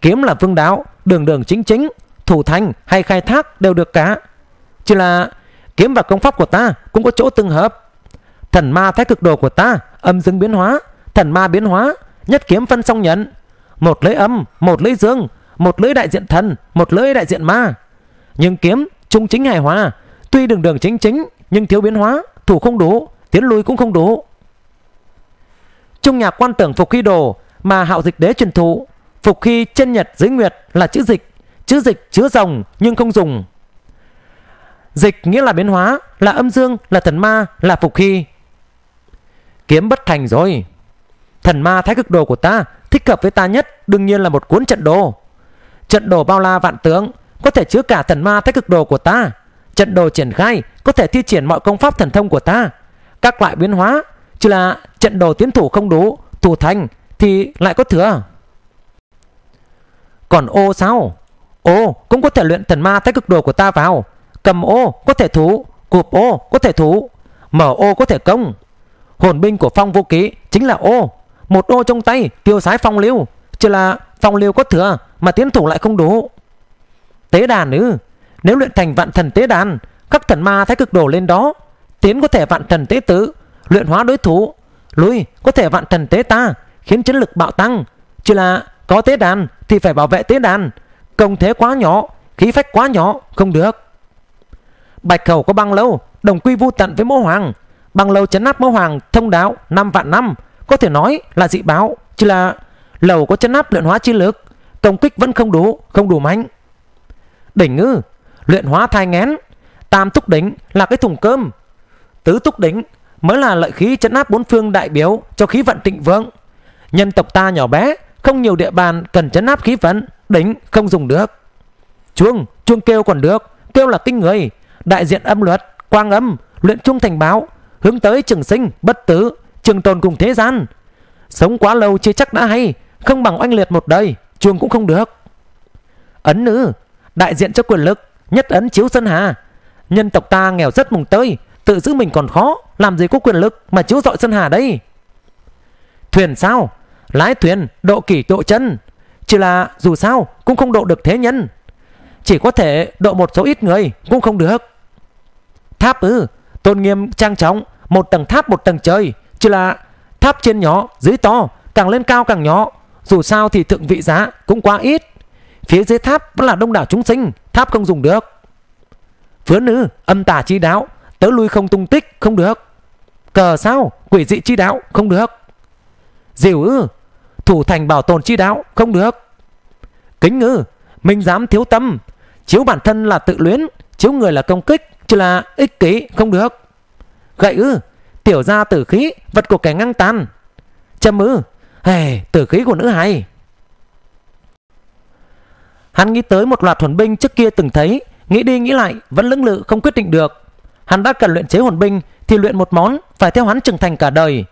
Kiếm là vương đạo Đường đường chính chính thủ thành hay khai thác đều được cả. Chỉ là kiếm và công pháp của ta cũng có chỗ tương hợp. Thần ma thái cực đồ của ta âm dương biến hóa, thần ma biến hóa, nhất kiếm phân song nhận. Một lưỡi âm, một lưỡi dương, một lưỡi đại diện thần, một lưỡi đại diện ma. Nhưng kiếm trung chính hài hòa, tuy đường đường chính chính nhưng thiếu biến hóa, thủ không đủ, tiến lui cũng không đủ. Trung nhạc quan tưởng phục khí đồ mà hạo dịch đế truyền thụ, phục khí chân nhật dưới nguyệt là chữ dịch Chữ dịch chứa rồng nhưng không dùng Dịch nghĩa là biến hóa Là âm dương, là thần ma, là phục khi Kiếm bất thành rồi. Thần ma thái cực đồ của ta Thích hợp với ta nhất Đương nhiên là một cuốn trận đồ. Trận đồ bao la vạn tướng Có thể chứa cả thần ma thái cực đồ của ta. Trận đồ triển khai Có thể thi triển mọi công pháp thần thông của ta. Các loại biến hóa Chỉ là trận đồ tiến thủ không đủ Thủ thành thì lại có thừa. Còn ô sao? Ô cũng có thể luyện thần ma thái cực đồ của ta vào. Cầm ô có thể thủ, Cụp ô có thể thủ, Mở ô có thể công. Hồn binh của phong vô ký chính là ô. Một ô trong tay tiêu sái phong lưu, Chỉ là phong lưu có thừa Mà tiến thủ lại không đủ. Tế đàn ư? Nếu luyện thành vạn thần tế đàn, Các thần ma thái cực đồ lên đó, Tiến có thể vạn thần tế tứ, Luyện hóa đối thủ. Lui, có thể vạn thần tế ta, Khiến chiến lực bạo tăng. Chỉ là có tế đàn thì phải bảo vệ tế đàn. Công thế quá nhỏ, Khí phách quá nhỏ, Không được. Bạch khẩu có băng lâu Đồng quy vu tận với mẫu hoàng. Băng lâu chấn áp mẫu hoàng thông đạo năm vạn năm. Có thể nói là dị báo Chỉ là lầu có chấn áp luyện hóa chi lực. Công kích vẫn không đủ Không đủ mạnh. Đỉnh ngư Luyện hóa thai ngén. Tam túc đỉnh là cái thùng cơm. Tứ túc đỉnh mới là lợi khí chấn áp bốn phương đại biểu cho khí vận tịnh vượng. Nhân tộc ta nhỏ bé, không nhiều địa bàn cần chấn áp khí vận, đỉnh không dùng được. Chuông, chuông kêu còn được, kêu là kinh người, đại diện âm luật, quang âm, luyện trung thành báo, hướng tới trường sinh, bất tử, trường tồn cùng thế gian. Sống quá lâu chưa chắc đã hay, không bằng oanh liệt một đời, chuông cũng không được. Ấn nữ, đại diện cho quyền lực, nhất ấn chiếu sơn hà. Nhân tộc ta nghèo rất mùng tơi, Tự giữ mình còn khó Làm gì có quyền lực mà chiếu dọi sân hà đây Thuyền sao Lái thuyền độ kỷ độ chân Chỉ là dù sao cũng không độ được thế nhân Chỉ có thể độ một số ít người Cũng không được Tháp ư? Tôn nghiêm trang trọng, Một tầng tháp, một tầng trời. Chỉ là tháp trên nhỏ, dưới to, Càng lên cao càng nhỏ. Dù sao thì thượng vị giá cũng quá ít. Phía dưới tháp vẫn là đông đảo chúng sinh, Tháp không dùng được. Phứa nữ, âm tà chi đạo, Tớ lui không tung tích, không được. Cờ sao, quỷ dị chi đạo, không được. Diều ư, Thủ thành bảo tồn chi đạo, không được. Kính ư Minh dám thiếu tâm, Chiếu bản thân là tự luyến, Chiếu người là công kích. Chứ là ích kỷ không được Gậy ư Tiểu ra tử khí Vật của kẻ ngang tàn Châm ư Hey, tử khí của nữ hài Hắn nghĩ tới một loạt hồn binh trước kia từng thấy Nghĩ đi nghĩ lại Vẫn lưỡng lự không quyết định được Hắn đã cần luyện chế hồn binh thì luyện một món phải theo hắn trưởng thành cả đời.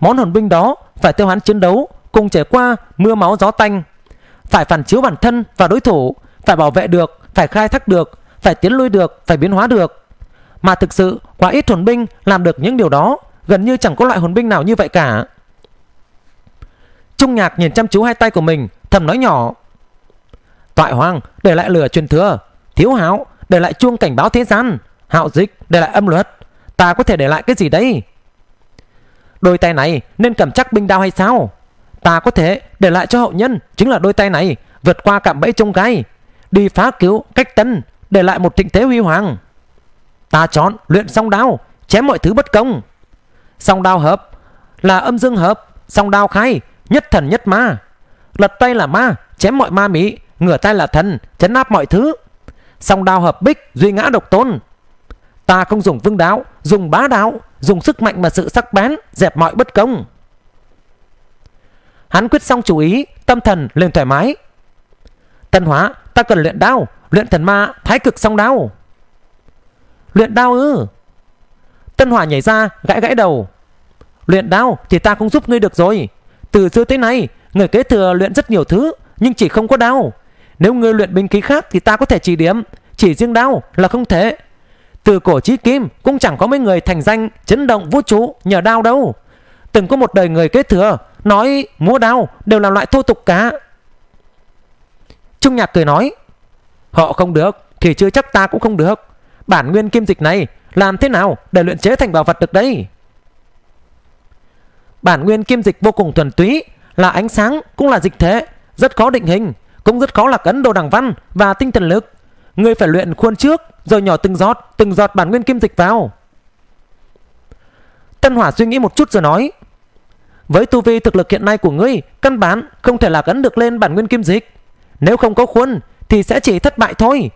Món hồn binh đó phải theo hắn chiến đấu cùng trải qua mưa máu gió tanh. Phải phản chiếu bản thân và đối thủ, phải bảo vệ được, phải khai thác được, phải tiến lui được, phải biến hóa được. Mà thực sự quá ít hồn binh làm được những điều đó, gần như chẳng có loại hồn binh nào như vậy cả. Trung Nhạc nhìn chăm chú hai tay của mình, thầm nói nhỏ: "Toại Hoàng, để lại lửa truyền thừa, Thiếu Hạo, để lại chuông cảnh báo thế gian, Hạo dịch để lại âm luật. Ta có thể để lại cái gì đấy Đôi tay này nên cầm chắc binh đao hay sao? Ta có thể để lại cho hậu nhân Chính là đôi tay này Vượt qua cạm bẫy trông gai. Đi phá cứu cách tân để lại một thịnh thế huy hoàng. Ta chọn luyện song đao, Chém mọi thứ bất công. Song đao hợp là âm dương hợp, Song đao khai, nhất thần nhất ma. Lật tay là ma, Chém mọi ma mỹ Ngửa tay là thần, Chấn áp mọi thứ. Song đao hợp bích, Duy ngã độc tôn. Ta không dùng vương đáo Dùng bá đạo, Dùng sức mạnh và sự sắc bén, Dẹp mọi bất công. Hắn quyết xong chủ ý, Tâm thần lên thoải mái. Tân hóa, ta cần luyện đao Luyện thần ma, thái cực song đao. Luyện đao ư? Tân hỏa nhảy ra, gãi gãi đầu. Luyện đao thì ta không giúp ngươi được rồi. Từ xưa tới nay, Người kế thừa luyện rất nhiều thứ, Nhưng chỉ không có đao. Nếu ngươi luyện binh khí khác thì ta có thể chỉ điểm. Chỉ riêng đao là không thể. Từ cổ chí kim cũng chẳng có mấy người thành danh, chấn động vũ trụ nhờ đao đâu. Từng có một đời người kế thừa, nói múa đao đều là loại thô tục cả. Trung Nhạc cười nói Họ không được, thì chưa chắc ta cũng không được. Bản nguyên kim dịch này làm thế nào để luyện chế thành bảo vật được đấy? Bản nguyên kim dịch vô cùng thuần túy, là ánh sáng cũng là dịch thể, rất khó định hình, cũng rất khó lạc ấn đồ đẳng văn và tinh thần lực Ngươi phải luyện khuôn trước, Rồi nhỏ từng giọt Từng giọt bản nguyên kim dịch vào Tân Hỏa suy nghĩ một chút rồi nói, Với tu vi thực lực hiện nay của ngươi, Căn bản không thể lạc ấn được lên bản nguyên kim dịch Nếu không có khuôn thì sẽ chỉ thất bại thôi.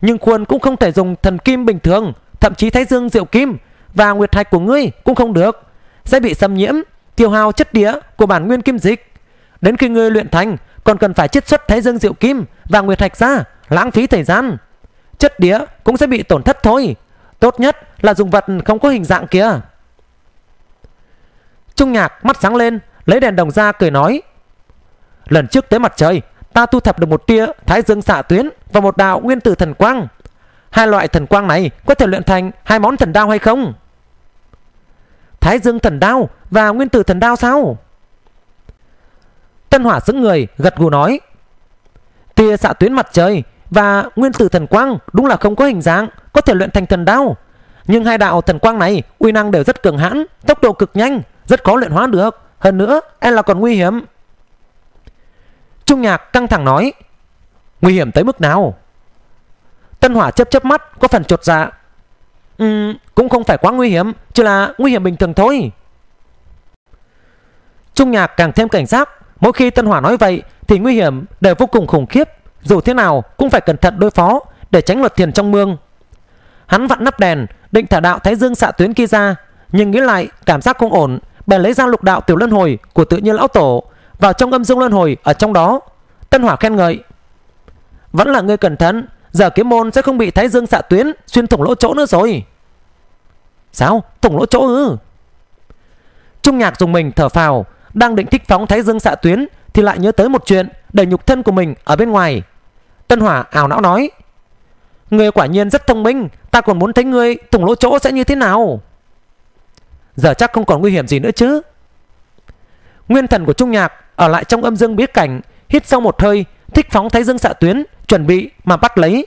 Nhưng khuôn cũng không thể dùng thần kim bình thường, Thậm chí thái dương diệu kim, Và nguyệt hạch của ngươi cũng không được. Sẽ bị xâm nhiễm, Tiêu hao chất đĩa của bản nguyên kim dịch. Đến khi ngươi luyện thành, Còn cần phải chiết xuất thái dương diệu kim Và nguyệt hạch ra, lãng phí thời gian. Chất đĩa cũng sẽ bị tổn thất thôi. Tốt nhất là dùng vật không có hình dạng kia. Trung nhạc mắt sáng lên, lấy đèn đồng ra cười nói, lần trước tới mặt trời ta thu thập được một tia thái dương xạ tuyến và một đạo nguyên tử thần quang. Hai loại thần quang này có thể luyện thành hai món thần đao hay không? Thái dương thần đao và nguyên tử thần đao sao? Tân hỏa sững người gật gù nói, tia xạ tuyến mặt trời và nguyên tử thần quang đúng là không có hình dạng Có thể luyện thành thần đao. Nhưng hai đạo thần quang này uy năng đều rất cường hãn, Tốc độ cực nhanh, Rất khó luyện hóa được. Hơn nữa em là còn nguy hiểm. Trung nhạc căng thẳng nói Nguy hiểm tới mức nào Tân hỏa chấp chấp mắt có phần chột dạ Ừ, cũng không phải quá nguy hiểm, chỉ là nguy hiểm bình thường thôi. Trung nhạc càng thêm cảnh giác, mỗi khi Tân Hỏa nói vậy thì nguy hiểm đều vô cùng khủng khiếp, dù thế nào cũng phải cẩn thận đối phó để tránh luật thiền trong mương. Hắn vặn nắp đèn, định thả đạo Thái Dương xạ tuyến kia ra, nhưng nghĩ lại cảm giác không ổn, bèn lấy ra lục đạo tiểu luân hồi của tự nhiên lão tổ vào trong âm dương luân hồi ở trong đó. Tân Hỏa khen ngợi, vẫn là ngươi cẩn thận, giờ kiếm môn sẽ không bị Thái Dương xạ tuyến xuyên thủng lỗ chỗ nữa rồi. Sao? Thủng lỗ chỗ ư? Trung nhạc dùng mình thở phào, đang định thích phóng Thái Dương xạ tuyến thì lại nhớ tới một chuyện để nhục thân của mình ở bên ngoài. Tân Hỏa ảo não nói, Ngươi quả nhiên rất thông minh Ta còn muốn thấy ngươi thủng lỗ chỗ sẽ như thế nào Giờ chắc không còn nguy hiểm gì nữa chứ Nguyên thần của Trung Nhạc Ở lại trong âm dương biết cảnh, Hít sau một hơi, Thích phóng thấy dương xạ tuyến, Chuẩn bị mà bắt lấy.